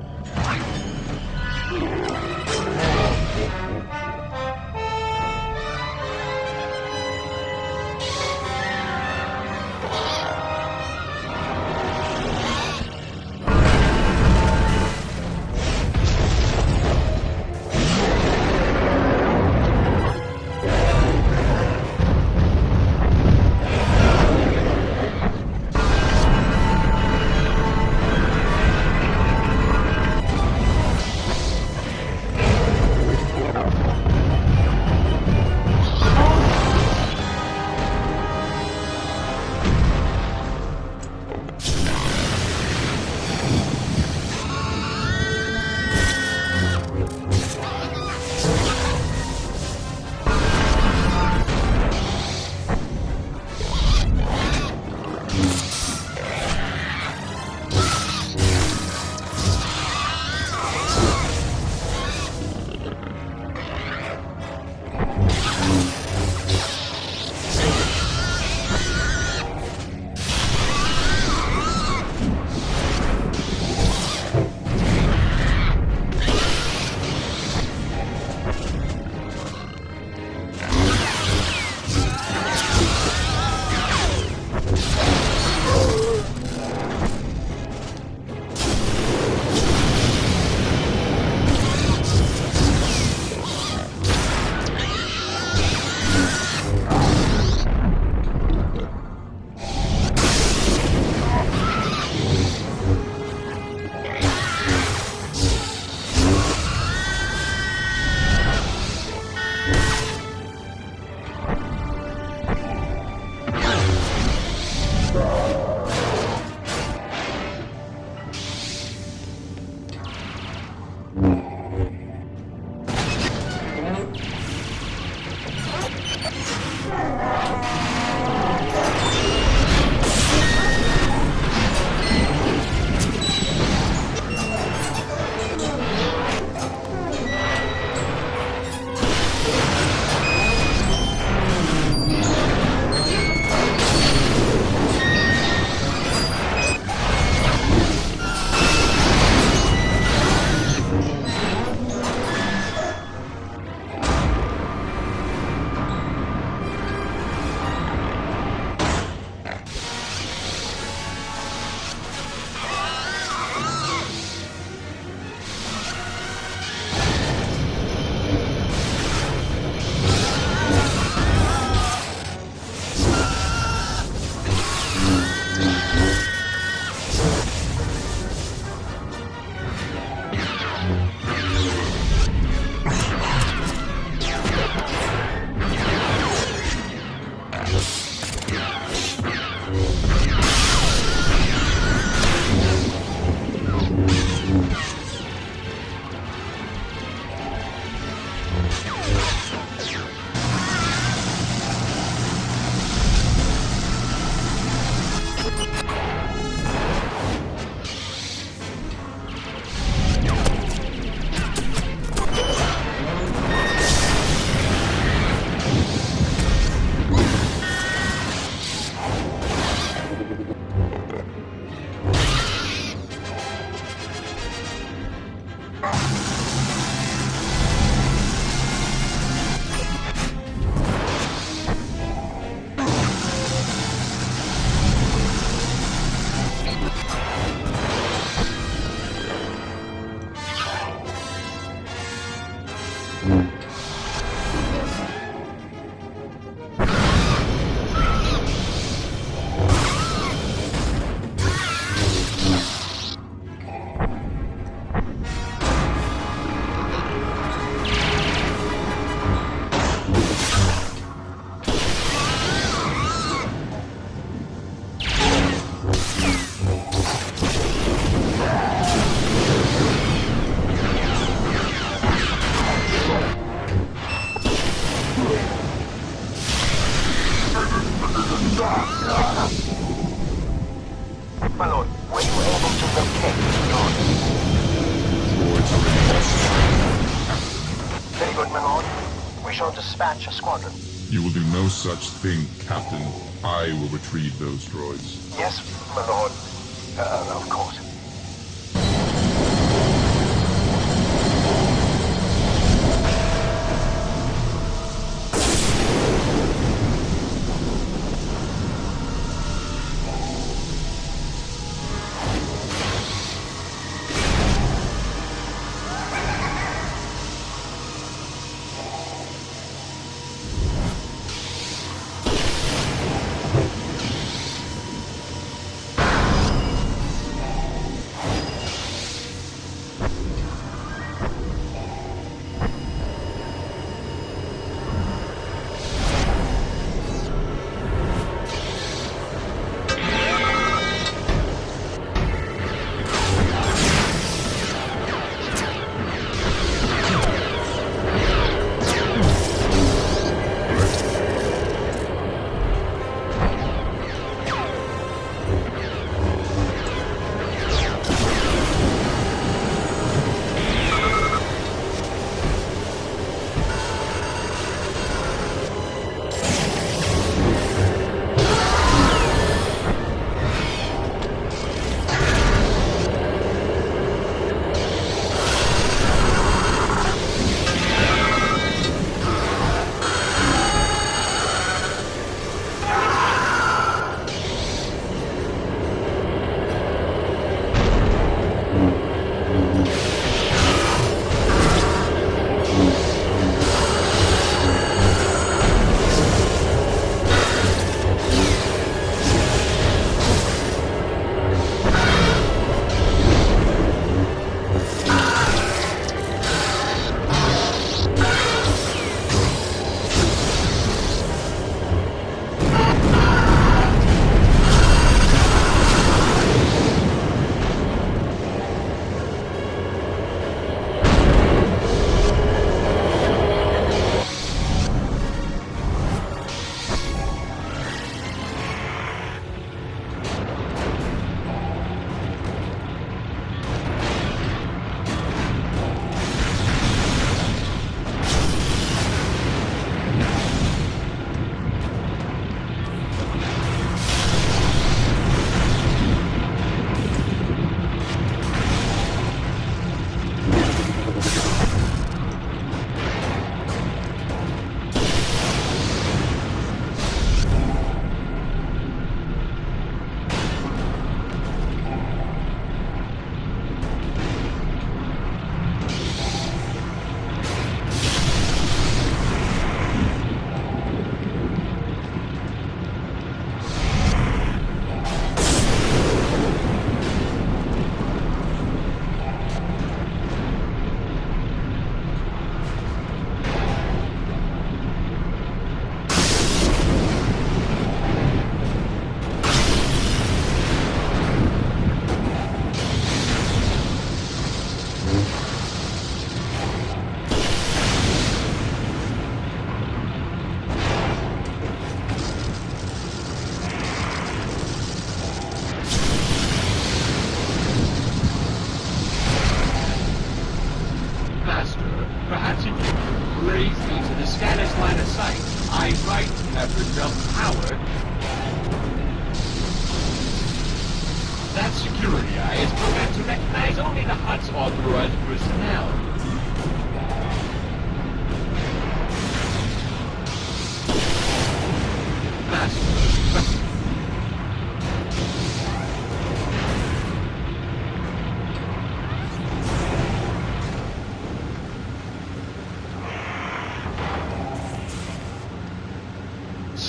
such thing, Captain. I will retrieve those droids.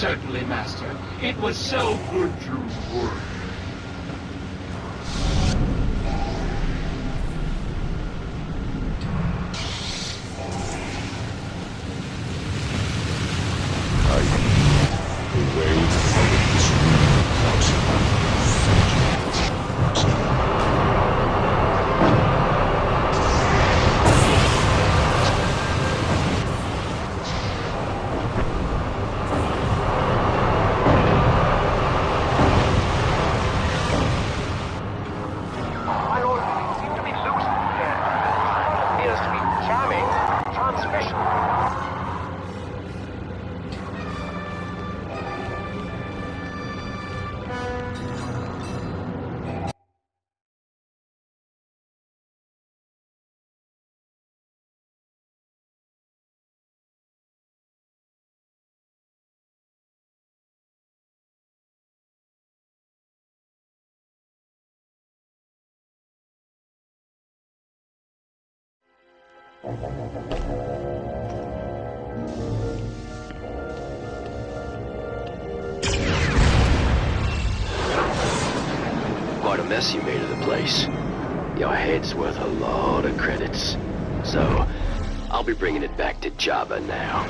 Certainly, Master. It was so Your head's worth a lot of credits. So, I'll be bringing it back to Jabba now.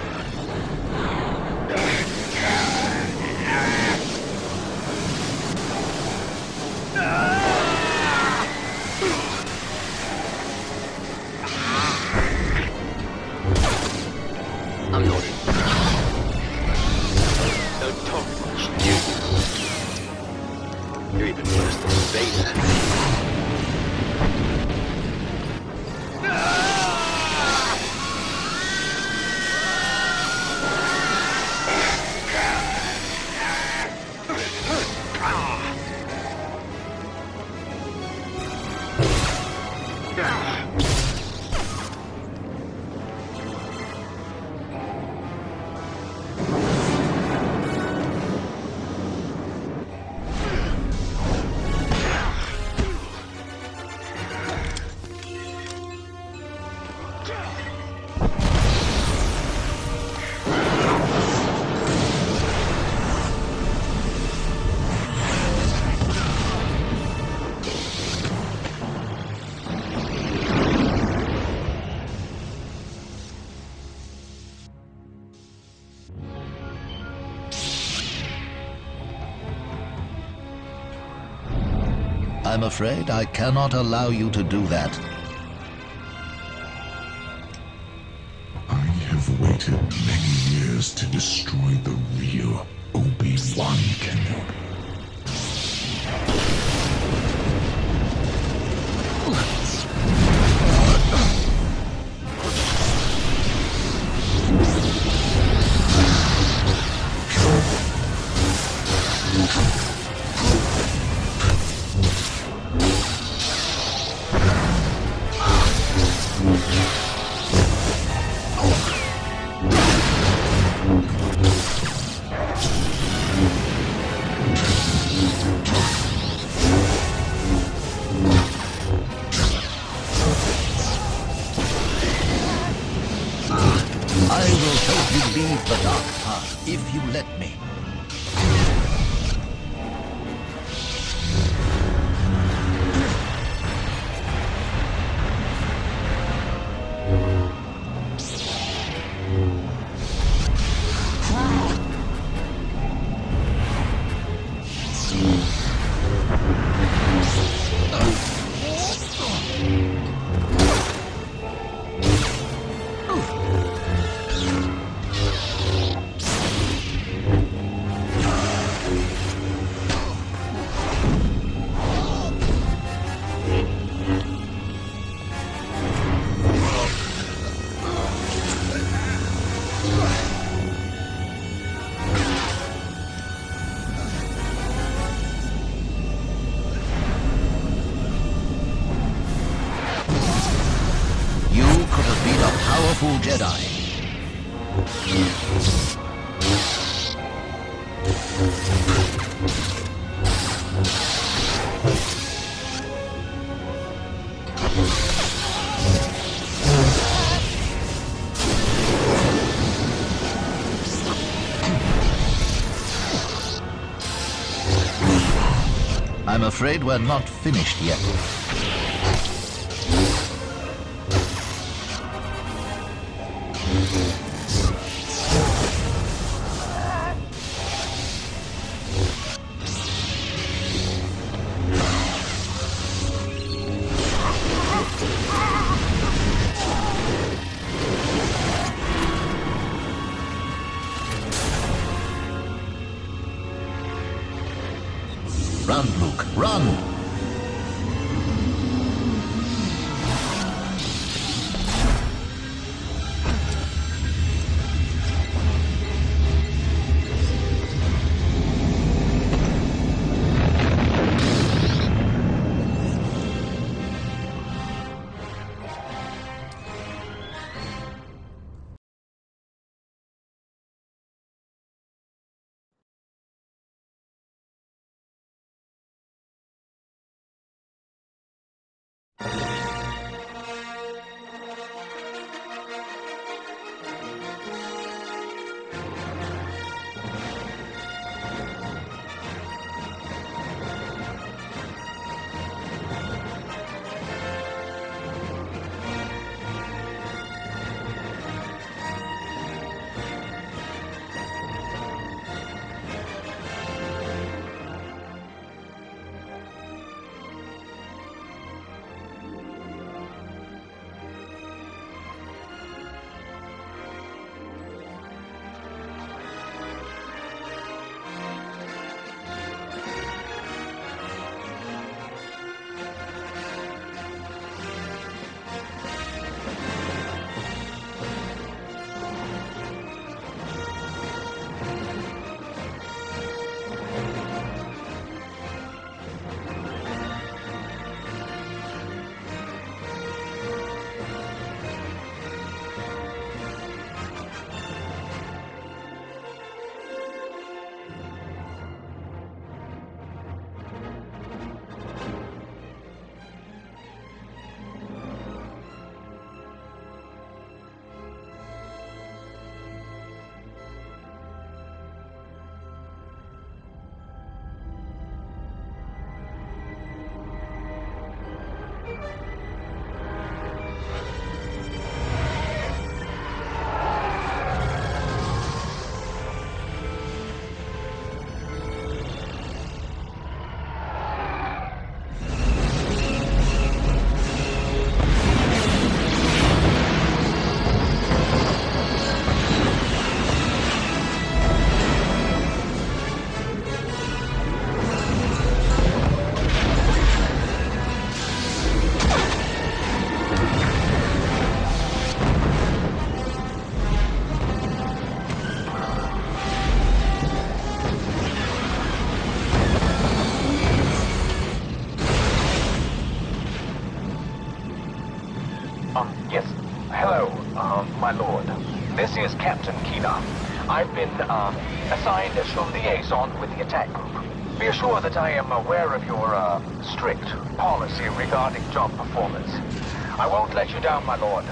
I'm not... Don't talk much, you. You're even worse than Vader. Afraid I cannot allow you to do that. I have waited many years to destroy the real Obi-Wan Kenobi. Afraid we're not finished yet. Assigned as your liaison with the attack group. Be assured that I am aware of your, uh, strict policy regarding job performance. I won't let you down, my lord.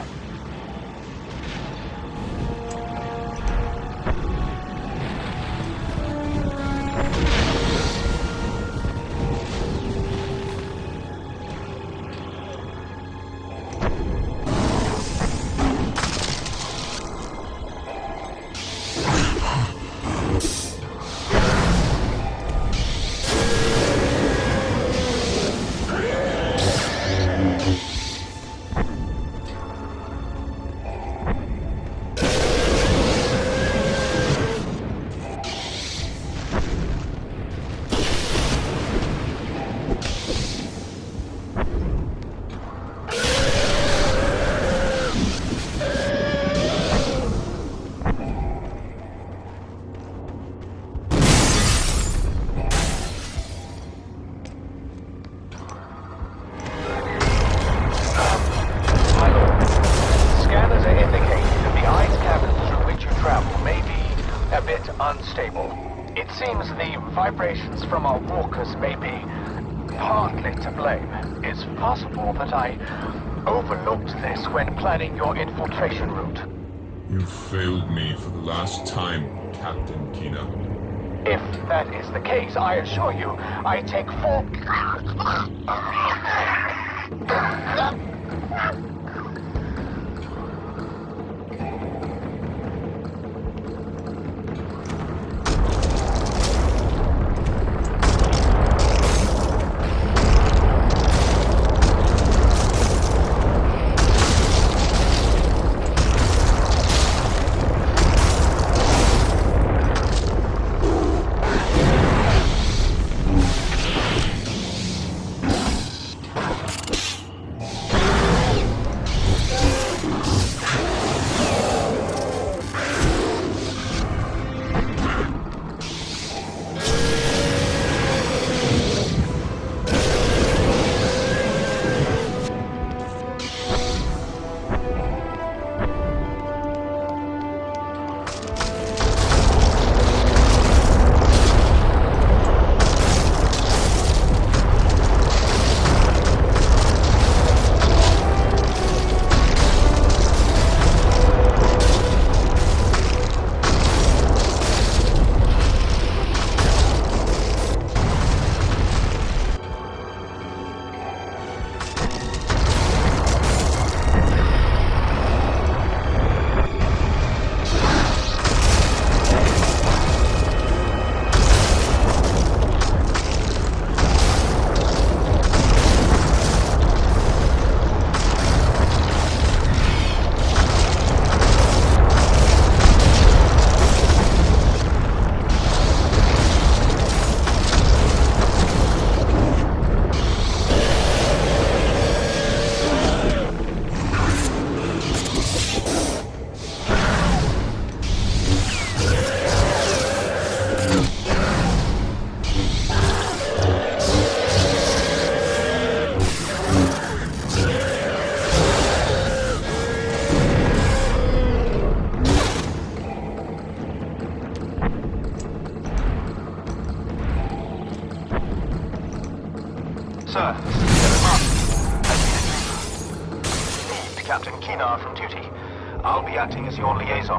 You failed me for the last time, Captain Kina. If that is the case, I assure you, I take full... be acting as your liaison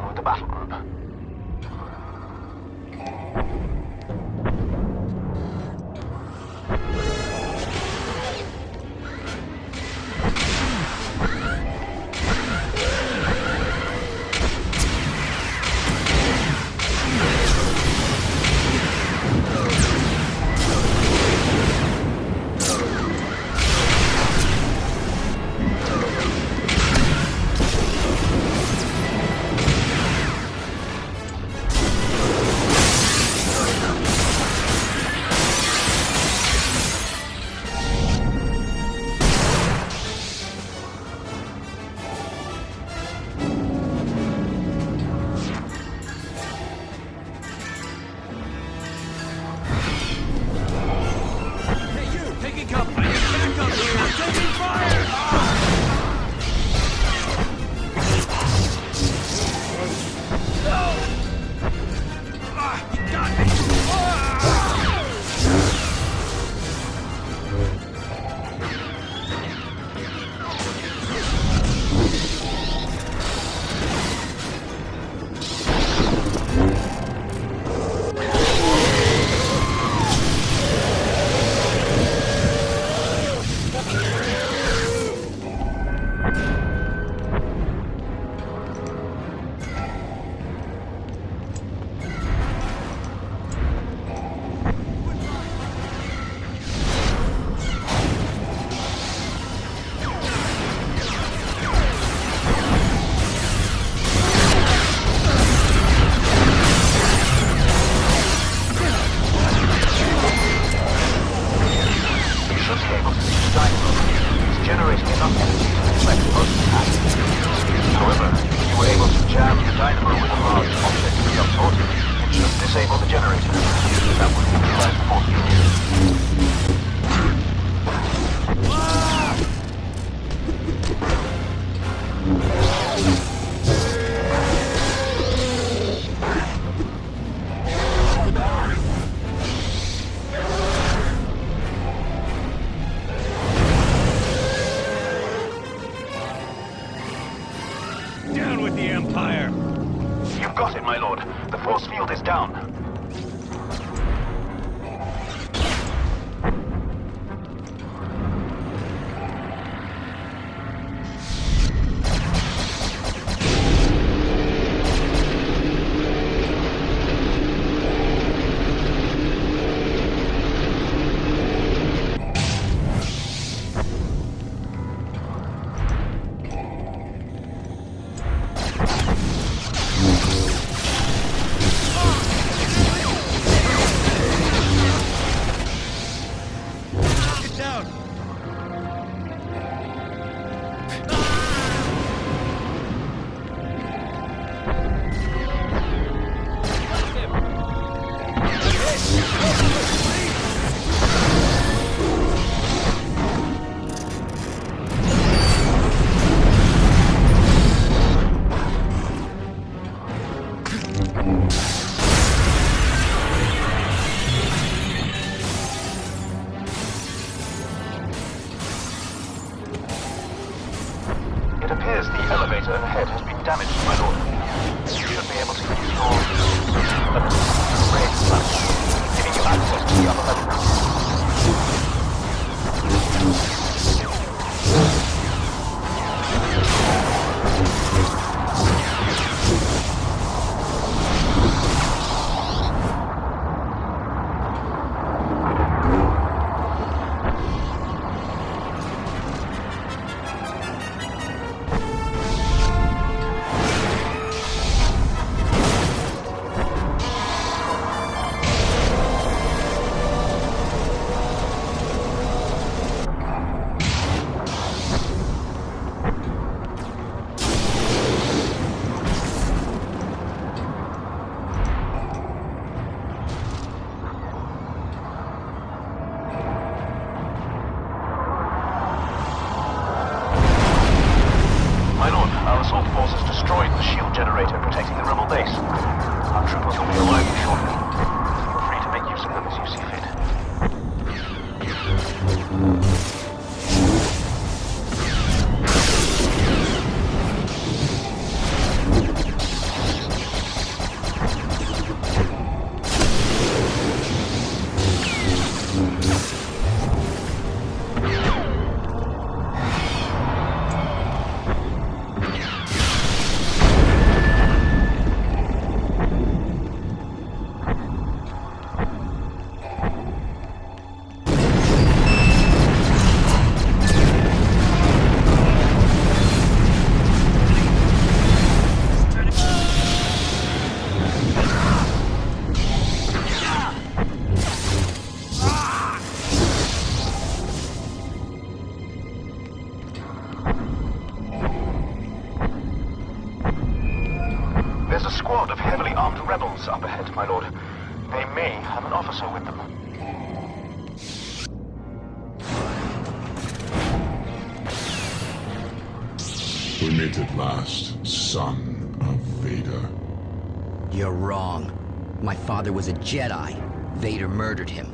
Jedi. Vader murdered him.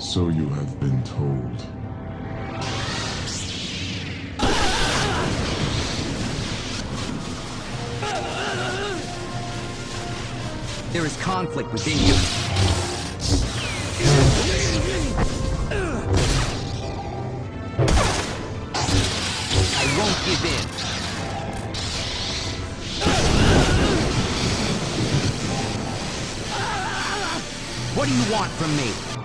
So you have been told. There is conflict within you. What do you want from me?